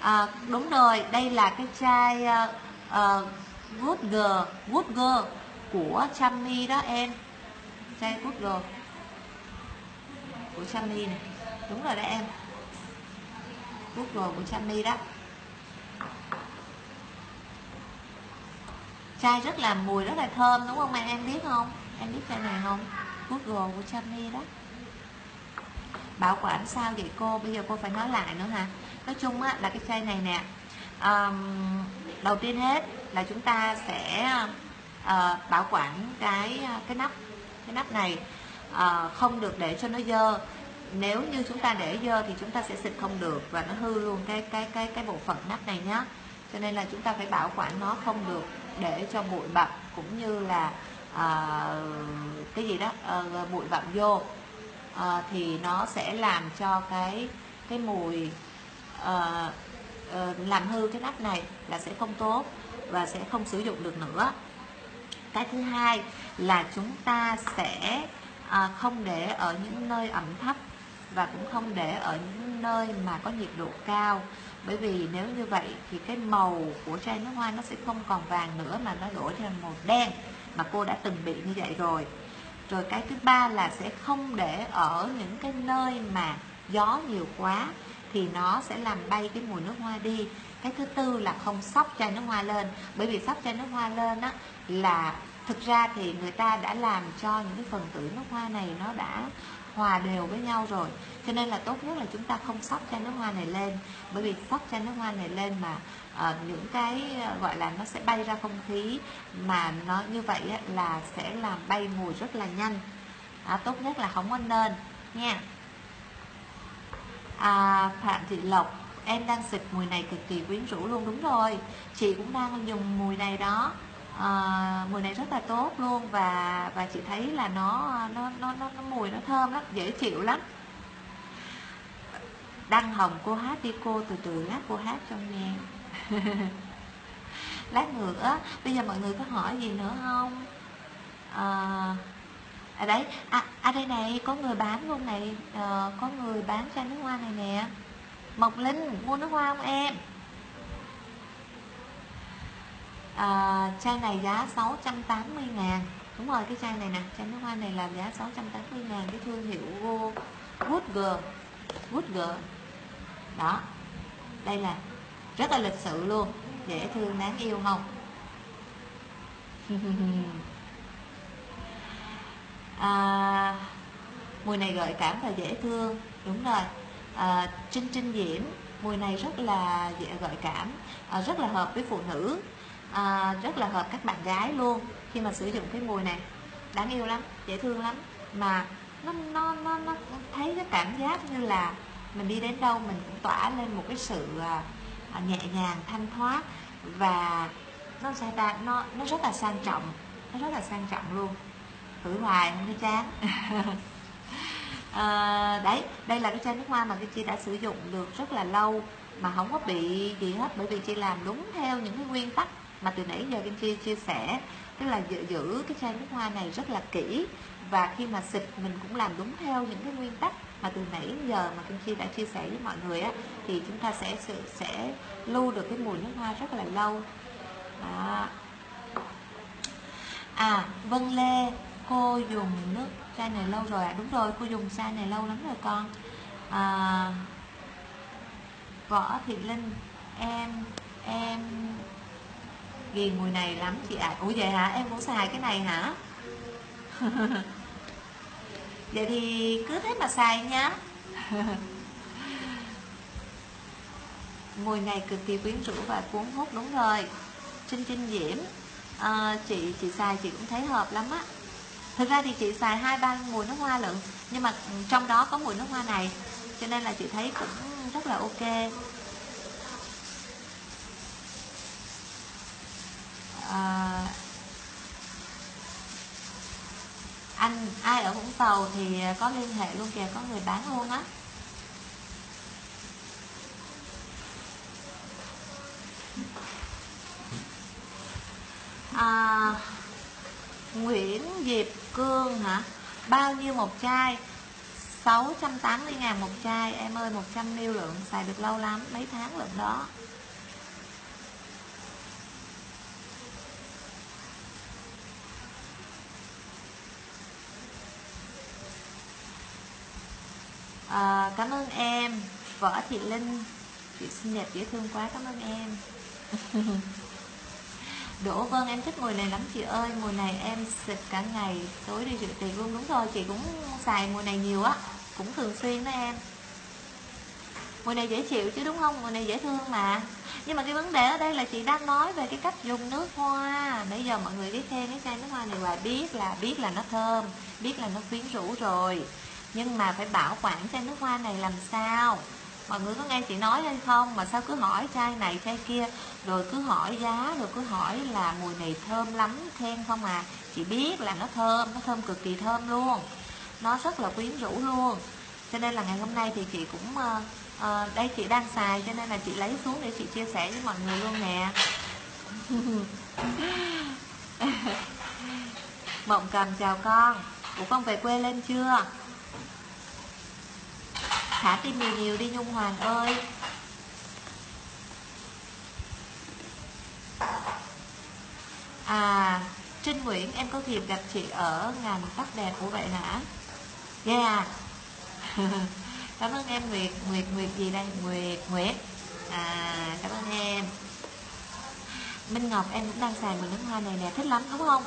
à, đúng rồi đây là cái chai uh, uh, Good Girl Good Girl của Chami đó em. Chai Good Girl của Chami này. Đúng rồi đó em. Good Girl của Chami đó. Chai rất là mùi rất là thơm đúng không em em biết không? Em biết chai này không? Good Girl của Chami đó bảo quản sao vậy cô? Bây giờ cô phải nói lại nữa hả? Nói chung á, là cái chai này nè um, đầu tiên hết là chúng ta sẽ uh, bảo quản cái ờ, cái nắp cái nắp này uh, không được để cho nó dơ. Nếu như chúng ta để dơ thì chúng ta sẽ xịt không được và nó hư luôn cái cái cái cái bộ phận nắp này nhá. Cho nên là chúng ta phải bảo quản nó không được để cho bụi bặm cũng như là uh, cái gì đó uh, bụi bặm vô à, thì nó sẽ làm cho cái cái mùi à, à, làm hư cái nắp này là sẽ không tốt và sẽ không sử dụng được nữa. Cái thứ hai là chúng ta sẽ à, không để ở những nơi ẩm thấp và cũng không để ở những nơi mà có nhiệt độ cao. Bởi vì nếu như vậy thì cái màu của chai nước hoa nó sẽ không còn vàng nữa mà nó đổi thành màu đen mà cô đã từng bị như vậy rồi rồi cái thứ ba là sẽ không để ở những cái nơi mà gió nhiều quá, thì nó sẽ làm bay cái mùi nước hoa đi. Cái thứ tư là không sóc chai nước hoa lên. Bởi vì sóc chai nước hoa lên á, là thực ra thì người ta đã làm cho những cái phần tử nước hoa này nó đã hòa đều với nhau rồi. Cho nên là tốt nhất là chúng ta không sóc chai nước hoa này lên. Bởi vì sóc chai nước hoa này lên mà uh, những cái uh, gọi là nó sẽ bay ra không khí mà nó như vậy là sẽ làm bay mùi rất là nhanh. À, tốt nhất là không có nên nha. À, phạm thị lộc em đang xịt mùi này cực kỳ quyến rũ luôn. Đúng rồi chị cũng đang dùng mùi này đó. À, mùi này rất là tốt luôn và và chị thấy là nó nó nó nó, nó mùi nó thơm lắm dễ chịu lắm. Đăng hồng cô hát đi cô từ từ lát cô hát cho nghe. lát nữa bây giờ mọi người có hỏi gì nữa không? À, à đấy à, à đây này có người bán luôn này à, có người bán chai nước hoa này nè. Mộc Linh mua nước hoa không em? À, chai này giá 680 ngàn. Đúng rồi cái chai này nè chai nước hoa này là giá 680 ngàn cái thương hiệu Woodger Woodger đó đây là rất là lịch sự luôn. Dễ thương đáng yêu không? À, mùi này gợi cảm và dễ thương. Đúng rồi. À, trinh trinh diễm mùi này rất là dễ gợi cảm à, rất là hợp với phụ nữ à, rất là hợp các bạn gái luôn khi mà sử dụng cái mùi này. Đáng yêu lắm dễ thương lắm. Mà nó nó nó nó thấy cái cảm giác như là mình đi đến đâu mình cũng tỏa lên một cái sự à, nhẹ nhàng thanh thoát và nó sao ta nó nó rất là sang trọng nó rất là sang trọng luôn. Thử hoài không thấy chán. À, đấy đây là cái chai nước hoa mà cái chi đã sử dụng được rất là lâu mà không có bị gì hết bởi vì chị làm đúng theo những cái nguyên tắc mà từ nãy giờ Kim Chi chia sẻ. Tức là giữ, giữ cái chai nước hoa này rất là kỹ và khi mà xịt mình cũng làm đúng theo những cái nguyên tắc mà từ nãy giờ mà Kim Chi đã chia sẻ với mọi người á thì chúng ta sẽ sẽ, sẽ lưu được cái mùi nước hoa rất là lâu. Đó. à Vân Lê cô dùng nước chai này lâu rồi à đúng rồi cô dùng chai này lâu lắm rồi con. À, Võ Thị Linh em em ghiền mùi này lắm chị ạ. À. ủa vậy hả? Em cũng xài cái này hả? vậy thì cứ thế mà xài nhá. Mùi này cực kỳ quyến rũ và cuốn hút đúng rồi. Trinh trinh diễm ờ, à, chị chị xài chị cũng thấy hợp lắm á. Thực ra thì chị xài hai ba mùi nước hoa lận nhưng mà trong đó có mùi nước hoa này cho nên là chị thấy cũng rất là ok. À, anh ai ở vũng tàu thì à, có liên hệ luôn kìa có người bán luôn á. À, Nguyễn Diệp Cương hả? Bao nhiêu một chai? 680 ngàn một chai. Em ơi 100 ml lượng xài được lâu lắm mấy tháng lượng đó. À, cảm ơn em. Võ thị linh chị xinh đẹp dễ thương quá cảm ơn em. Đỗ Vân em thích mùi này lắm chị ơi. Mùi này em xịt cả ngày Tối đi rửa tiền luôn. Đúng rồi Chị cũng xài mùi này nhiều á. Cũng thường xuyên đó em. Mùi này dễ chịu chứ đúng không? Mùi này dễ thương mà. Nhưng mà cái vấn đề ở đây là chị đang nói về cái cách dùng nước hoa. Bây giờ mọi người biết khen cái chai nước hoa này hoài biết là biết là nó thơm Biết là nó quyến rũ rồi nhưng mà phải bảo quản chai nước hoa này làm sao? Mọi người có nghe chị nói hay không? Mà sao cứ hỏi chai này chai kia? Rồi cứ hỏi giá rồi cứ hỏi là mùi này thơm lắm khen không à? Chị biết là nó thơm nó thơm cực kỳ thơm luôn. Nó rất là quyến rũ luôn. Cho nên là ngày hôm nay thì chị cũng uh, uh, đây chị đang xài cho nên là chị lấy xuống để chị chia sẻ với mọi người luôn nè. Mộng cầm chào con. Ủa con về quê lên chưa? Thả tim nhiều nhiều đi nhung hoàng ơi. À trinh nguyễn, em có dịp gặp chị ở ngành tóc đẹp của vậy hả? Yeah. Cảm ơn em, nguyệt nguyệt nguyệt gì đây? Nguyệt nguyệt. À cảm ơn em. Minh ngọc, em cũng đang xài mùi nước hoa này nè, thích lắm, đúng không?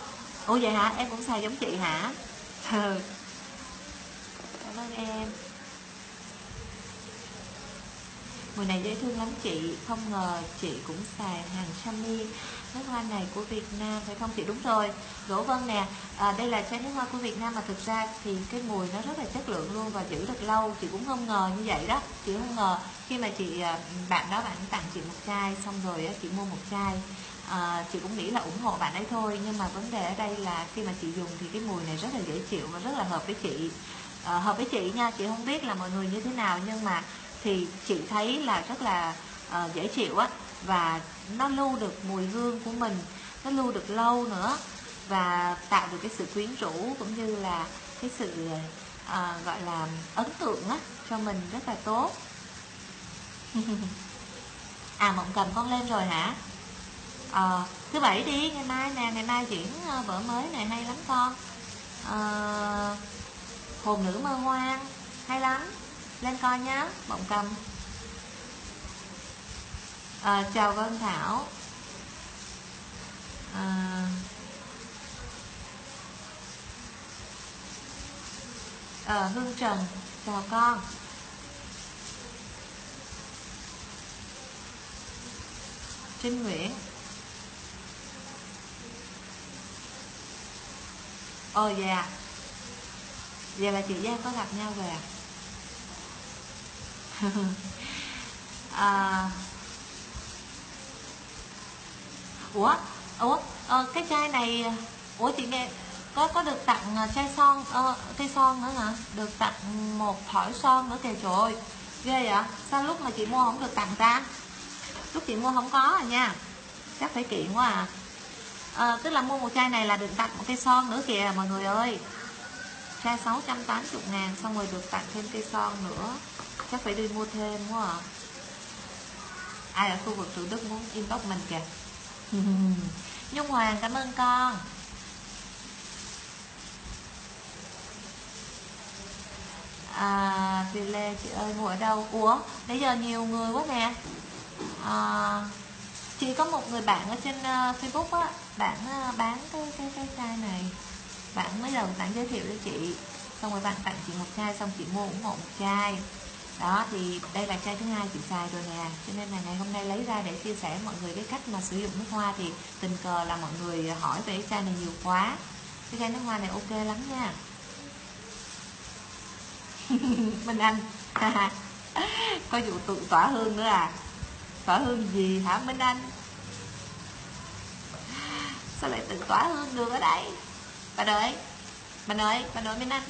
Ủa vậy hả? Em cũng xài giống chị hả? Ừ. cảm ơn em. Mùi này dễ thương lắm chị. Không ngờ chị cũng xài hàng Shami nước hoa này của Việt Nam phải không chị? Đúng rồi. Đỗ Vân nè à, đây là chai nước hoa của Việt Nam mà thực ra thì cái mùi nó rất là chất lượng luôn và giữ được lâu. Chị cũng không ngờ như vậy đó. Chị không ngờ khi mà chị à, bạn đó bạn tặng chị một chai xong rồi chị mua một chai. À, chị cũng nghĩ là ủng hộ bạn ấy thôi nhưng mà vấn đề ở đây là khi mà chị dùng thì cái mùi này rất là dễ chịu và rất là hợp với chị. À, hợp với chị nha chị không biết là mọi người như thế nào nhưng mà thì chị thấy là rất là uh, dễ chịu á và nó lưu được mùi hương của mình nó lưu được lâu nữa và tạo được cái sự quyến rũ cũng như là cái sự uh, gọi là ấn tượng á cho mình rất là tốt. À mộng cầm con lên rồi hả? À, thứ bảy đi ngày mai nè ngày mai diễn vở mới này hay lắm con. À, hồn nữ mơ hoang hay lắm lên coi nhé bọng cầm. À, chào vân thảo. À, à, hương trần chào con. Trinh nguyễn. Ồ oh, dạ, dạ vậy là chị Giang có gặp nhau rồi à? à, ủa? Ủa? Ờ, cái chai này ủa chị nghe có có được tặng à, chai son ờ, cây son nữa hả? Được tặng một thỏi son nữa kìa trời ơi. Ghê vậy? Sao lúc mà chị mua không được tặng ta? Lúc chị mua không có à nha. Chắc phải kiện quá à, à tức là mua một chai này là được tặng một cây son nữa kìa mọi người ơi. Chai 680 ngàn xong rồi được tặng thêm cây son nữa chắc phải đi mua thêm quá à. Ai ở khu vực thủ đức muốn inbox mình kìa. Nhung hoàng cảm ơn con. À Việt Lê chị ơi mua ở đâu? Ủa bây giờ nhiều người quá nè. À, chị có một người bạn ở trên uh, Facebook á bạn uh, bán cái cái cái chai này. Bạn mới đầu bạn giới thiệu cho chị. Xong rồi bạn tặng chị một chai xong chị mua ủng hộ một chai đó, thì đây là chai thứ hai chị xài rồi nè. Cho nên là ngày hôm nay lấy ra để chia sẻ mọi người cái cách mà sử dụng nước hoa thì tình cờ là mọi người hỏi về cái chai này nhiều quá. Cái chai nước hoa này ok lắm nha. Minh Anh. Có vụ tự tỏa hương nữa à. Tỏa hương gì hả, Minh Anh? Sao lại tự tỏa hương được ở đây? Bà đợi bà đợi bà đợi Minh Anh.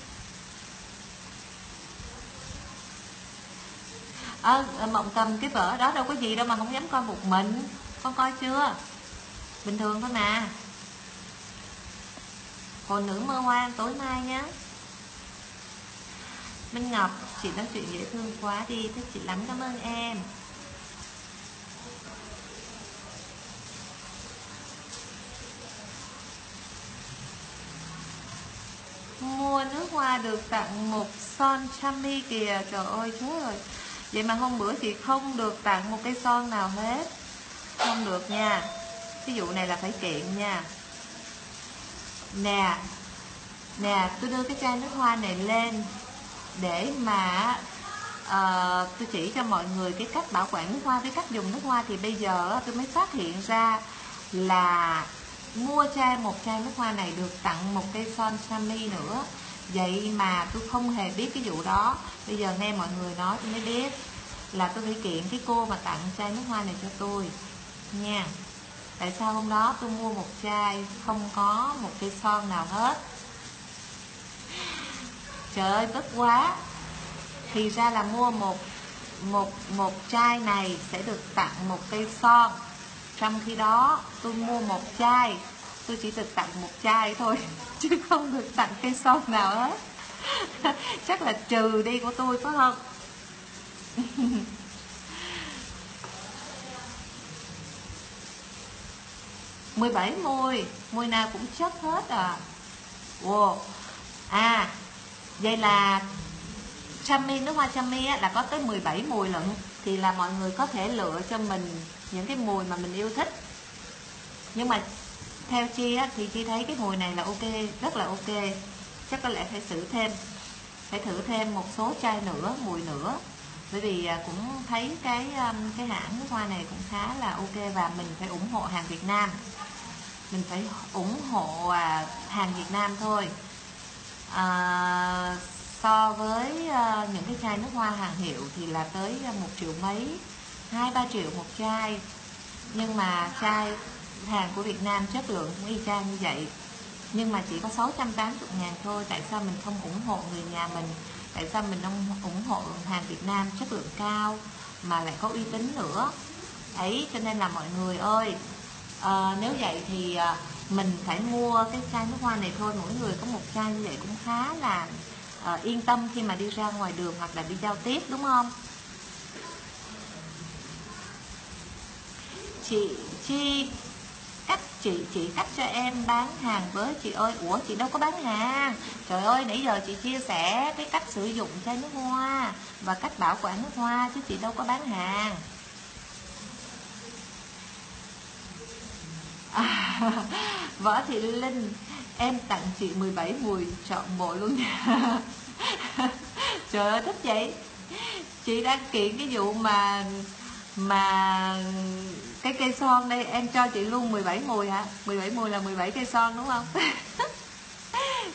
À, mộng cầm cái vở đó đâu có gì đâu mà không dám coi một mình. Con coi chưa? Bình thường thôi mà. Hồn nữ mơ hoang tối mai nhé Minh Ngọc chị nói chuyện dễ thương quá đi thích chị lắm cảm ơn em. Mua nước hoa được tặng một son chami kìa. Trời ơi chúa ơi vậy mà hôm bữa chị không được tặng một cây son nào hết. Không được nha. Ví dụ này là phải kiện nha. Nè. Nè tôi đưa cái chai nước hoa này lên để mà uh, tôi chỉ cho mọi người cái cách bảo quản nước hoa với cách dùng nước hoa. Thì bây giờ tôi mới phát hiện ra là mua chai một chai nước hoa này được tặng một cây son Sami nữa vậy mà tôi không hề biết cái vụ đó. Bây giờ nghe mọi người nói tôi mới biết là tôi phải kiện cái cô mà tặng chai nước hoa này cho tôi. Nha, tại sao hôm đó tôi mua một chai không có một cây son nào hết? Trời ơi, tức quá. Thì ra là mua một một một chai này sẽ được tặng một cây son. Trong khi đó, tôi mua một chai, tôi chỉ được tặng một chai thôi. chứ không được tặng cây son nào hết. Chắc là trừ đi của tôi phải không? Mười bảy mùi mùi nào cũng chất hết à. Wow. À vậy là chami, nước hoa chami là có tới 17 mùi lận, thì là mọi người có thể lựa cho mình những cái mùi mà mình yêu thích. Nhưng mà theo chi á, thì chi thấy cái mùi này là ok rất là ok. Chắc có lẽ phải thử thêm phải thử thêm một số chai nữa mùi nữa. Bởi vì à, cũng thấy cái um, cái hãng nước hoa này cũng khá là ok và mình phải ủng hộ hàng Việt Nam. Mình phải ủng hộ à, hàng Việt Nam thôi. À, so với à, những cái chai nước hoa hàng hiệu thì là tới một triệu mấy hai ba triệu một chai. Nhưng mà chai hàng của Việt Nam chất lượng cũng y chang như vậy. Nhưng mà chỉ có 680 ngàn thôi tại sao mình không ủng hộ người nhà mình? Tại sao mình không ủng hộ hàng Việt Nam chất lượng cao mà lại có uy tín nữa? Ấy cho nên là mọi người ơi à, nếu vậy thì à, mình phải mua cái chai nước hoa này thôi. Mỗi người có một chai như vậy cũng khá là à, yên tâm khi mà đi ra ngoài đường hoặc là đi giao tiếp đúng không? Chị chi chị chị cắt cho em bán hàng với chị ơi. Ủa chị đâu có bán hàng. Trời ơi nãy giờ chị chia sẻ cái cách sử dụng chai nước hoa và cách bảo quản nước hoa chứ chị đâu có bán hàng. À, võ thị linh em tặng chị 17 mùi chọn bộ luôn. Nha trời ơi thích vậy. Chị đang kiện cái vụ mà mà cái cây son đây em cho chị luôn 17 mùi hả? 17 mùi là 17 cây son đúng không?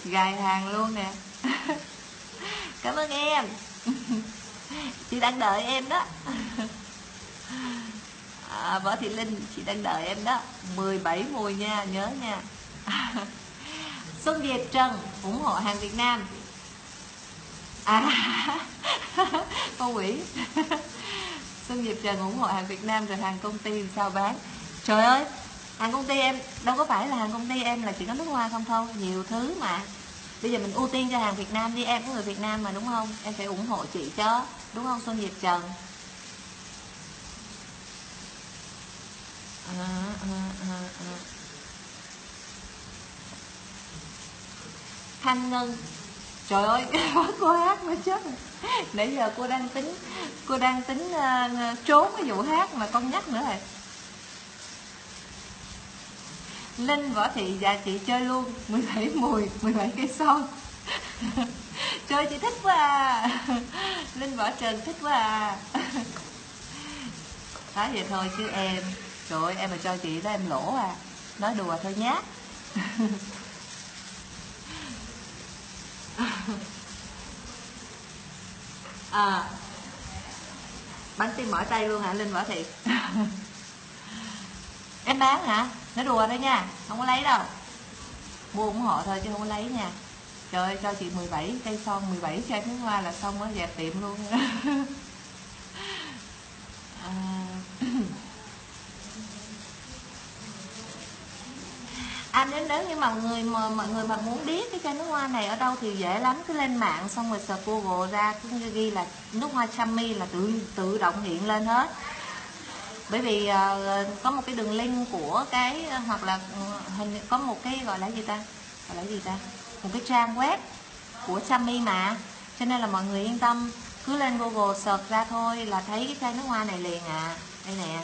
Gài hàng luôn nè. Cảm ơn em. Chị đang đợi em đó. À, võ thị linh chị đang đợi em đó. 17 mùi nha nhớ nha. Xuân diệp trần ủng hộ hàng việt nam. À con quỷ. Xuân Diệp Trần ủng hộ hàng Việt Nam rồi hàng công ty làm sao bán? Trời ơi hàng công ty em đâu có phải là hàng công ty em là chỉ có nước hoa không thôi nhiều thứ mà. Bây giờ mình ưu tiên cho hàng Việt Nam đi em có người Việt Nam mà đúng không? Em phải ủng hộ chị chứ đúng không Xuân Diệp Trần? À, à, à, à. Thanh Ngân. Trời ơi cô hát mới chết rồi nãy giờ cô đang tính cô đang tính uh, trốn cái vụ hát mà con nhắc nữa rồi. Linh Võ Thị và chị chơi luôn. 17 mùi 17 cây son. Chơi chị thích quá à. Linh Võ Trần thích quá à. Nói vậy thôi chứ em Trời ơi em mà cho chị đó em lỗ à. Nói đùa thôi nhé à, bánh tim mỏi tay luôn hả? Linh võ thị em bán hả? Nói đùa thôi nha không có lấy đâu. Mua ủng hộ thôi chứ không có lấy nha. Trời ơi cho chị 17 cây son 17 chai nước hoa là xong á dẹp tiệm luôn. anh nếu nếu như mà người mà mọi người mà muốn biết cái chai nước hoa này ở đâu thì dễ lắm. Cứ lên mạng xong rồi search google ra cứ như ghi là nước hoa chami là tự tự động hiện lên hết. Bởi vì uh, có một cái đường link của cái hoặc là ừ, hình có một cái gọi là gì ta? Gọi là gì ta? Một cái trang web của chami mà. Cho nên là mọi người yên tâm cứ lên google search ra thôi là thấy cái chai nước hoa này liền à. Đây nè.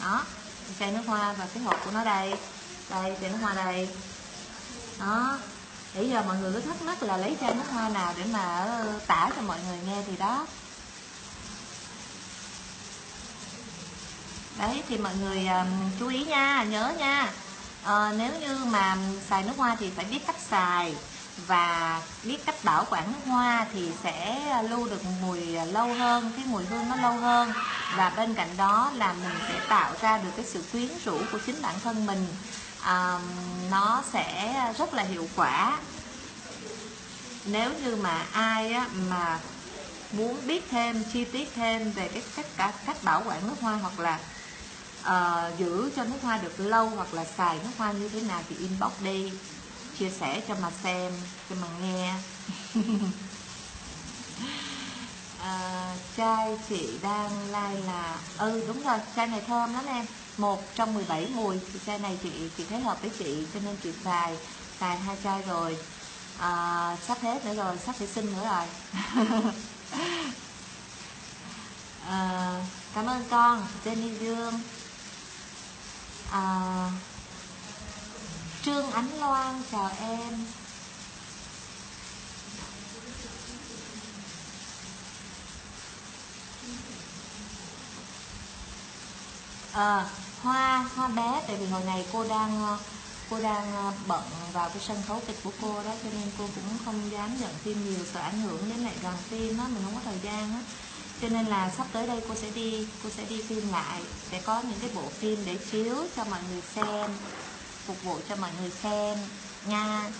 Đó chai nước hoa và cái hộp của nó đây đây chai nước hoa đây. Đó. Bây giờ mọi người cứ thắc mắc là lấy chai nước hoa nào để mà ờ, tả cho mọi người nghe thì đó. Đấy thì mọi người um, chú ý nha nhớ nha. À, nếu như mà xài nước hoa thì phải biết cách xài và biết cách bảo quản nước hoa thì sẽ lưu được mùi lâu hơn cái mùi hương nó lâu hơn. Và bên cạnh đó là mình sẽ tạo ra được cái sự quyến rũ của chính bản thân mình um, nó sẽ rất là hiệu quả. Nếu như mà ai á, mà muốn biết thêm chi tiết thêm về cái cách cả cách bảo quản nước hoa hoặc là uh, giữ cho nước hoa được lâu hoặc là xài nước hoa như thế nào thì inbox đi chia sẻ cho mà xem cho mà nghe. Uh, chai chị đang like là ừ đúng rồi chai này thơm lắm em một trong 17 mùi thì chai này chị chị thấy hợp với chị cho nên chị xài xài hai chai rồi. À, sắp hết nữa rồi sắp phải sinh nữa rồi. À, cảm ơn con Jenny Dương. À, Trương Ánh Loan chào em. À, hoa hoa bé tại vì hồi này cô đang ờ, cô đang ờ, bận vào cái sân khấu kịch của cô đó cho nên cô cũng không dám nhận phim nhiều sợ ảnh hưởng đến lại đoàn phim á mình không có thời gian á. Cho nên là sắp tới đây cô sẽ đi cô sẽ đi phim lại sẽ có những cái bộ phim để chiếu cho mọi người xem phục vụ cho mọi người xem nha.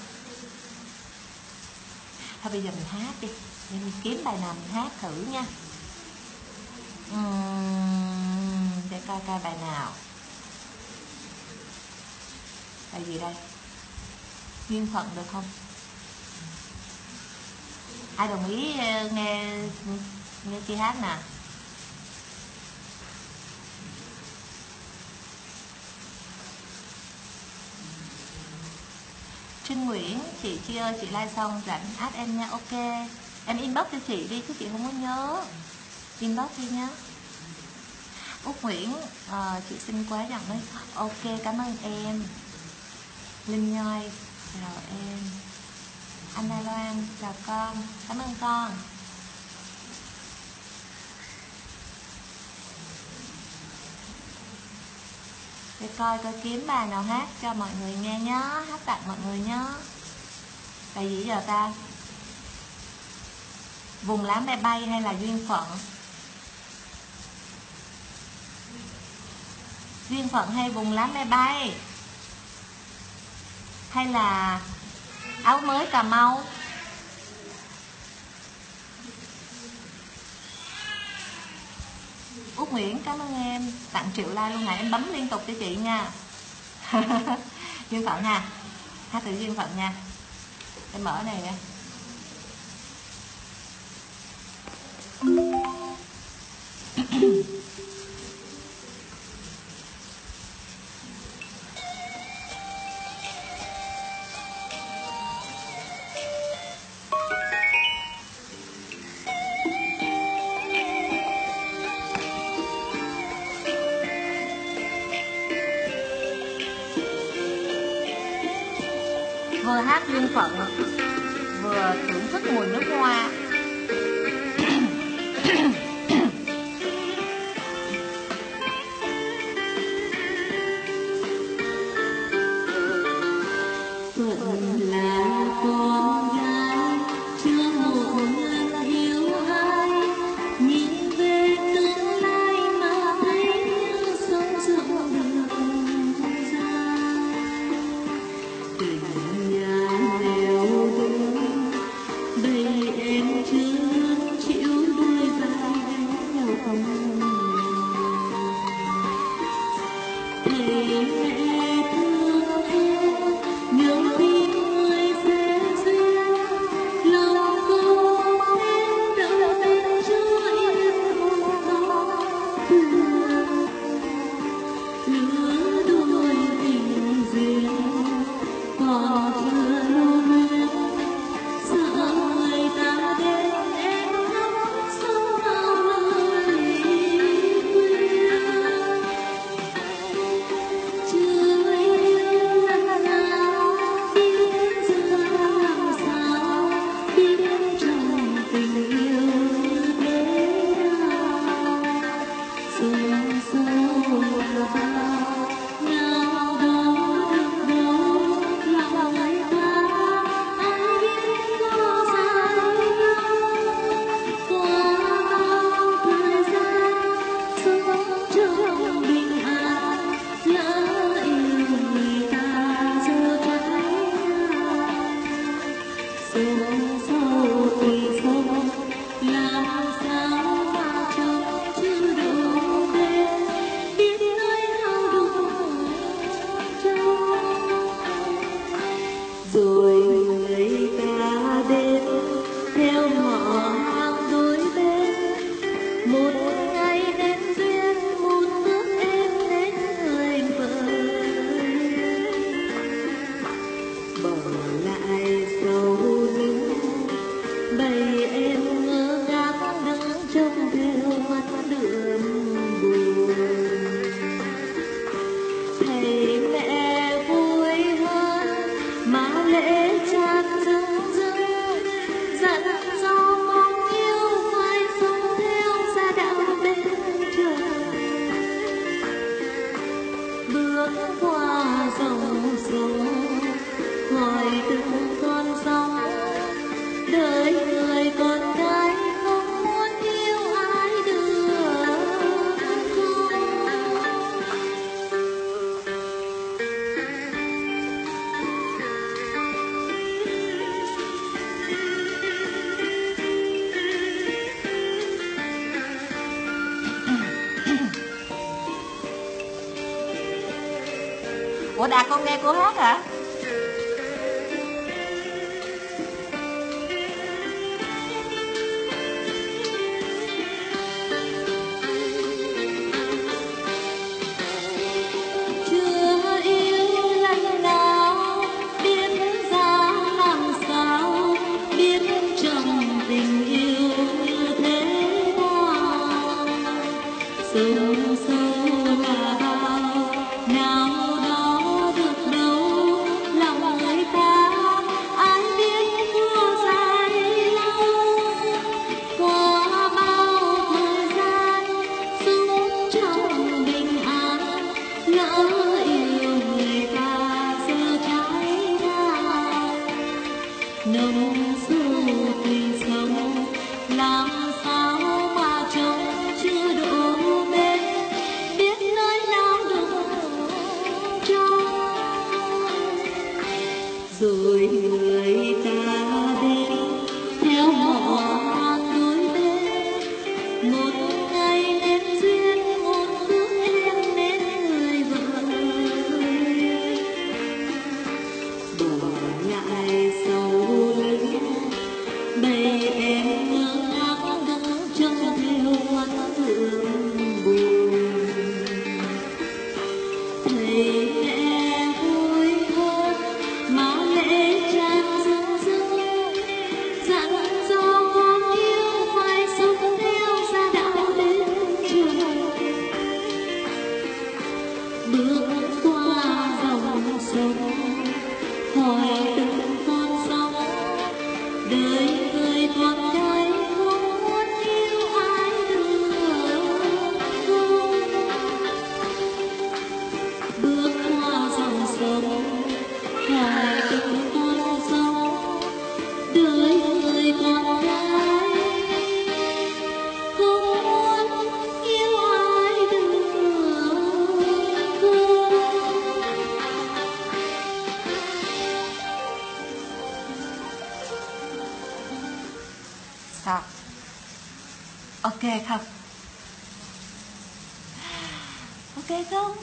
Thôi bây giờ mình hát đi mình kiếm bài nào mình hát thử nha. Uhm, coi coi bài nào? Bài gì đây? Duyên phận được không? Ai đồng ý ờ, nghe nghe chị hát nè Trinh Nguyễn, chị Chi ơi, chị like xong rảnh add em nha, ok. Em inbox cho chị đi, chứ chị không có nhớ. Inbox đi nhé Úc Nguyễn, à, chị xinh quá giọng đấy. Ok, cảm ơn em. Linh Nhoi, chào em. Anna Loan, chào con, cảm ơn con. Để coi coi kiếm bài nào hát cho mọi người nghe nhá. Hát tặng mọi người nhá. bài gì giờ ta? Vùng lá mẹ bay hay là duyên phận? Duyên phận hay vùng lá me bay? Hay là áo mới cà mau? Út Nguyễn, cảm ơn em. Tặng triệu like luôn này em bấm liên tục cho chị nha. Duyên phận nha. Hát tự duyên phận nha. Em mở này nè. you. phận vừa thưởng thức mùi nước hoa. con eco ok không ok không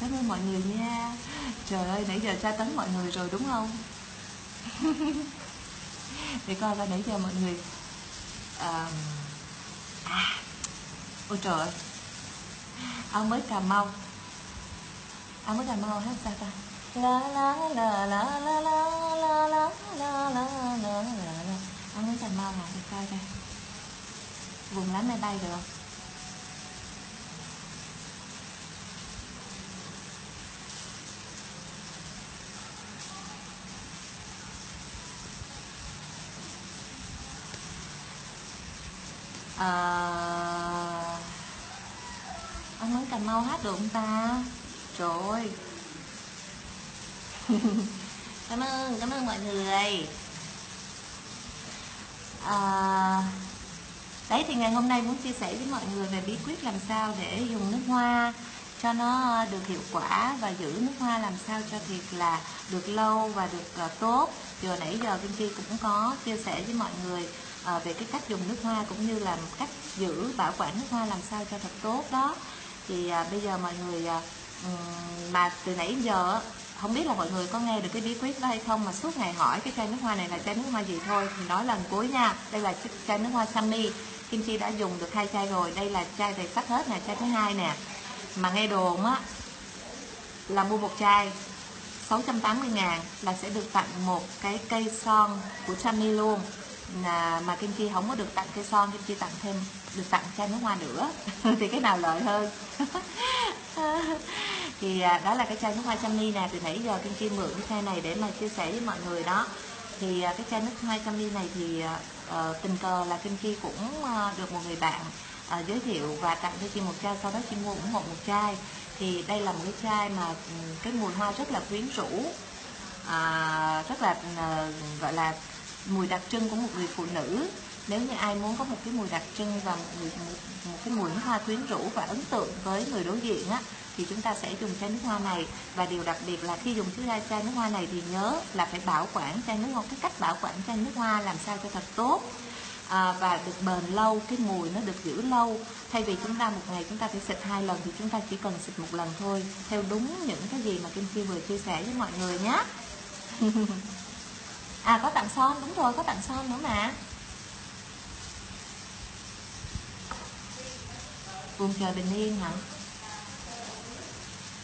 cảm ơn mọi người nha trời ơi nãy giờ tra tấn mọi người rồi đúng không để coi coi nãy giờ mọi người à, à ôi trời ơi ông mới cà mau ông mới cà mau hát sao ta la la la la la la la la la la la la la ông mới cà mau hả để coi đây vùng lá máy bay được không? Ờ, Anh muốn cà mau hát được không ta? Trời ơi. Cảm ơn cảm ơn mọi người. À, đấy, thì ngày hôm nay muốn chia sẻ với mọi người về bí quyết làm sao để dùng nước hoa cho nó được hiệu quả và giữ nước hoa làm sao cho thiệt là được lâu và được ờ, tốt. Giờ nãy giờ Kim Chi cũng có chia sẻ với mọi người ờ, về cái cách dùng nước hoa cũng như là cách giữ, bảo quản nước hoa làm sao cho thật tốt đó. Thì ờ, bây giờ mọi người mà từ nãy giờ không biết là mọi người có nghe được cái bí quyết đó hay không, mà suốt ngày hỏi cái chai nước hoa này là chai nước hoa gì thôi, thì nói lần cuối nha. Đây là chai nước hoa Sami Kim Chi đã dùng được hai chai rồi. Đây là chai này sắp hết nè, chai thứ hai nè. Mà nghe đồn á, là mua một chai 680 ngàn là sẽ được tặng một cái cây son của Chami luôn. Là mà Kim Chi không có được tặng cây son, Kim Chi tặng thêm, được tặng chai nước hoa nữa. Thì cái nào lợi hơn? Thì à, đó là cái chai nước hoa Chami nè. Từ nãy giờ Kim Chi mượn cái chai này để mà chia sẻ với mọi người đó. Thì à, cái chai nước hoa Chami này thì à, Ờ, tình cờ là Kim Chi cũng ờ, được một người bạn ờ, giới thiệu và tặng cho chị một chai sau đó chị mua ủng hộ một chai. Thì đây là một cái chai mà ừ, cái mùi hoa rất là quyến rũ à, rất là gọi là mùi đặc trưng của một người phụ nữ. Nếu như ai muốn có một cái mùi đặc trưng và một, một, một cái mùi hoa quyến rũ và ấn tượng với người đối diện á thì chúng ta sẽ dùng chai nước hoa này. Và điều đặc biệt là khi dùng thứ hai chai nước hoa này thì nhớ là phải bảo quản chai nước hoa cái cách bảo quản chai nước hoa làm sao cho thật tốt. À, và được bền lâu cái mùi nó được giữ lâu. Thay vì chúng ta một ngày chúng ta phải xịt hai lần thì chúng ta chỉ cần xịt một lần thôi theo đúng những cái gì mà kim chi vừa chia sẻ với mọi người nhé. À có tặng son đúng rồi có tặng son nữa mà. Buồn trời bình yên hả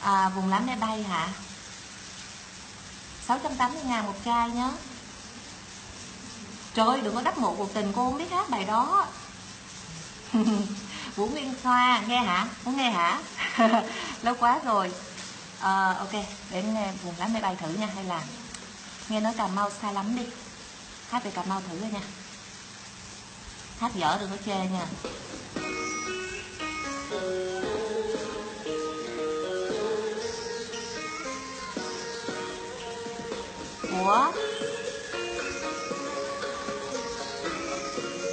à, vùng lá máy bay hả? 680 ngàn một chai nhá Trời ơi, đừng có đắp mộ cuộc tình cô không biết hát bài đó. Vũ Nguyên Khoa nghe hả? Muốn nghe hả? Lâu quá rồi. À, Ok, để nghe ờ, vùng lá máy bay thử nha hay là Nghe nói Cà Mau sai lắm đi. Hát về Cà Mau thử rồi nha. Hát dở đừng có chê nha. Ủa?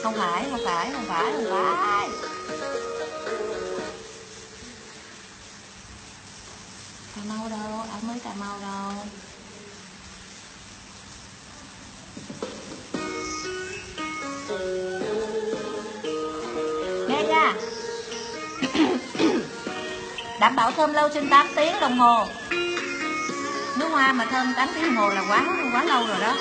Không phải, không phải, không phải, không phải. Cà Mau đâu, áo mới Cà Mau đâu? Nghe nha. Đảm bảo thơm lâu trên 8 tiếng đồng hồ hoa mà thơm 8 tiếng đồng hồ là quá quá lâu rồi đó.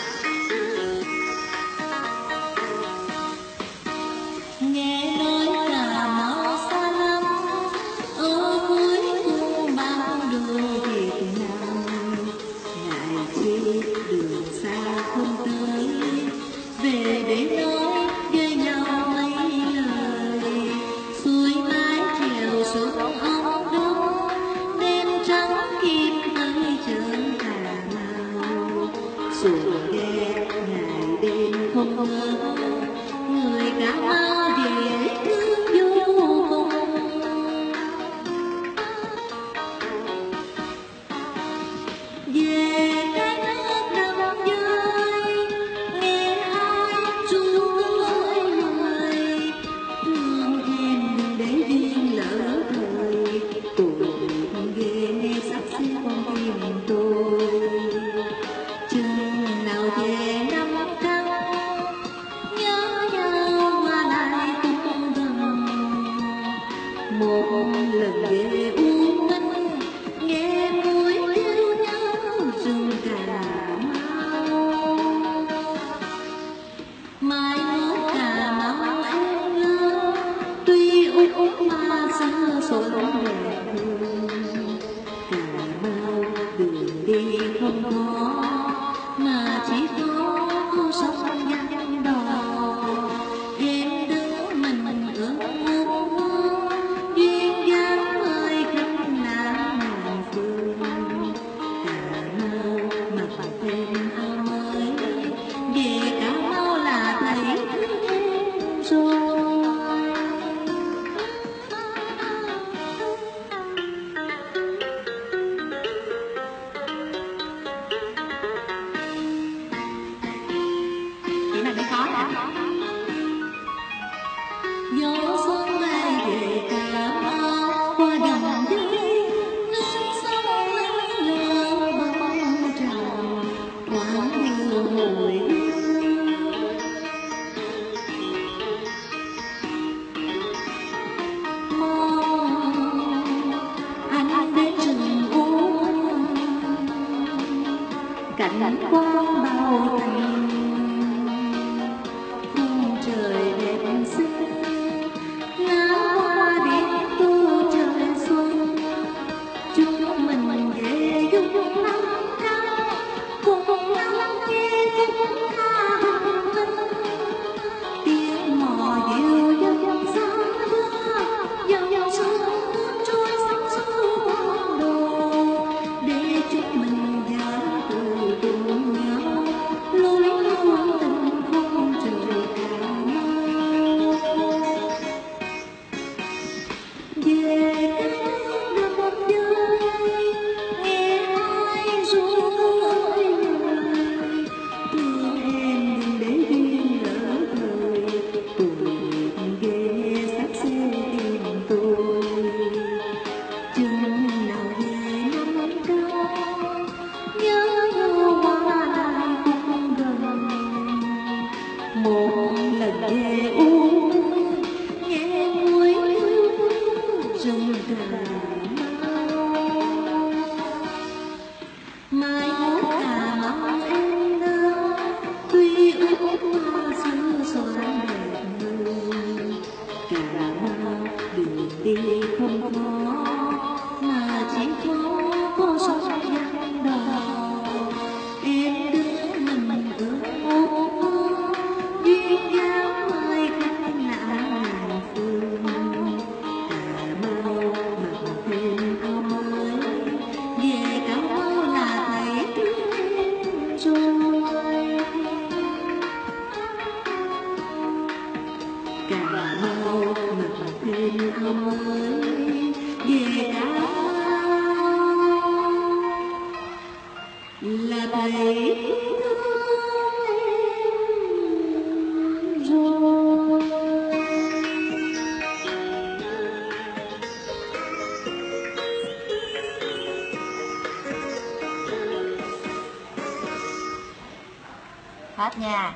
Hết nha.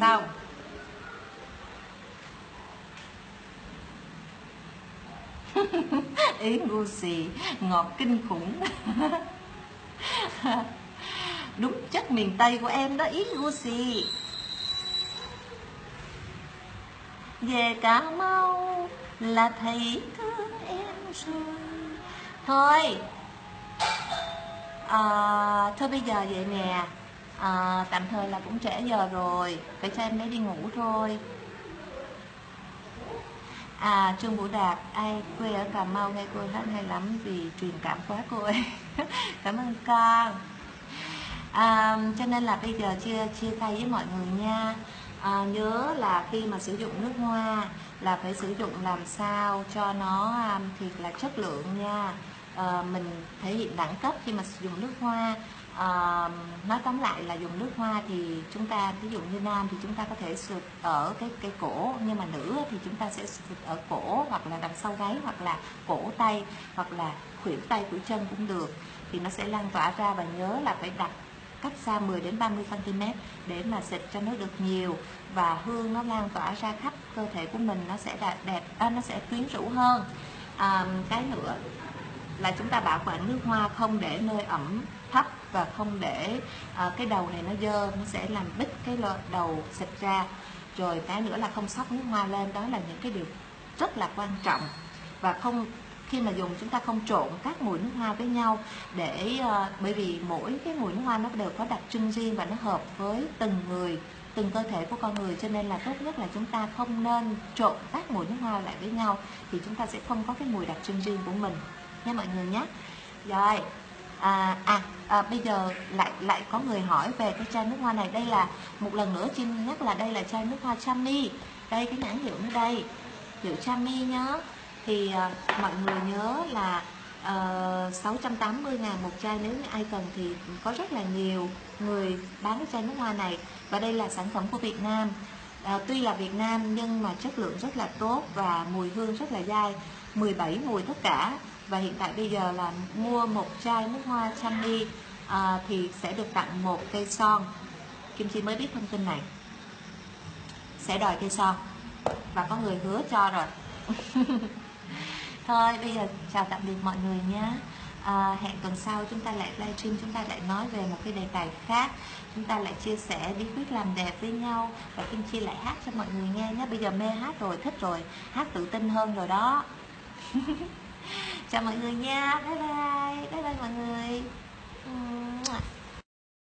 Xong. Ý ngu xì ngọt kinh khủng. Đúng chất miền tây của em đó ý ngu xì về cà mau là thầy thương em rồi. Thôi. À, thôi bây giờ vậy nè à, tạm thời là cũng trễ giờ rồi phải cho em bé đi ngủ thôi. À trương vũ đạt ai quê ở cà mau nghe cô hát hay lắm vì truyền cảm quá cô ấy cảm ơn con. À, cho nên là bây giờ chia chia tay với mọi người nha. À, nhớ là khi mà sử dụng nước hoa là phải sử dụng làm sao cho nó um, thiệt là chất lượng nha. Ờ, mình thể hiện đẳng cấp khi mà sử dụng nước hoa. À, nói tóm lại là dùng nước hoa thì chúng ta ví dụ như nam thì chúng ta có thể sụt ở cái cái cổ nhưng mà nữ thì chúng ta sẽ sụt ở cổ hoặc là đằng sau gáy hoặc là cổ tay hoặc là khuỷu tay khuỷu chân cũng được. Thì nó sẽ lan tỏa ra và nhớ là phải đặt cách xa 10 đến 30 cm để mà xịt cho nó được nhiều và hương nó lan tỏa ra khắp cơ thể của mình nó sẽ đẹp, đẹp à, nó sẽ quyến rũ hơn. À, cái nữa là chúng ta bảo quản nước hoa không để nơi ẩm thấp và không để à, cái đầu này nó dơ nó sẽ làm bít cái đầu xịt ra. Rồi cái nữa là không sóc nước hoa lên đó là những cái điều rất là quan trọng. Và không khi mà dùng chúng ta không trộn các mùi nước hoa với nhau để uh, bởi vì mỗi cái mùi nước hoa nó đều có đặc trưng riêng và nó hợp với từng người từng cơ thể của con người. Cho nên là tốt nhất là chúng ta không nên trộn các mùi nước hoa lại với nhau thì chúng ta sẽ không có cái mùi đặc trưng riêng của mình nha mọi người nhé. Rồi à, à, à bây giờ lại lại có người hỏi về cái chai nước hoa này. Đây là một lần nữa chim nhắc là đây là chai nước hoa chami. Đây cái nhãn hiệu nó đây hiệu chami nhá. Thì à, mọi người nhớ là ờ, uh, 680 ngàn một chai nếu như ai cần thì có rất là nhiều người bán cái chai nước hoa này. Và đây là sản phẩm của Việt Nam. À, tuy là Việt Nam nhưng mà chất lượng rất là tốt và mùi hương rất là dai 17 mùi tất cả và hiện tại bây giờ là mua một chai nước hoa chami à, thì sẽ được tặng một cây son. Kim Chi mới biết thông tin này. Sẽ đòi cây son. Và có người hứa cho rồi. Thôi bây giờ chào tạm biệt mọi người nhé. À, hẹn tuần sau chúng ta lại livestream chúng ta lại nói về một cái đề tài khác. Chúng ta lại chia sẻ bí quyết làm đẹp với nhau. Và kim chi lại hát cho mọi người nghe nhé. Bây giờ mê hát rồi thích rồi. Hát tự tin hơn rồi đó. chào mọi người nha. Bye bye. Bye bye mọi người.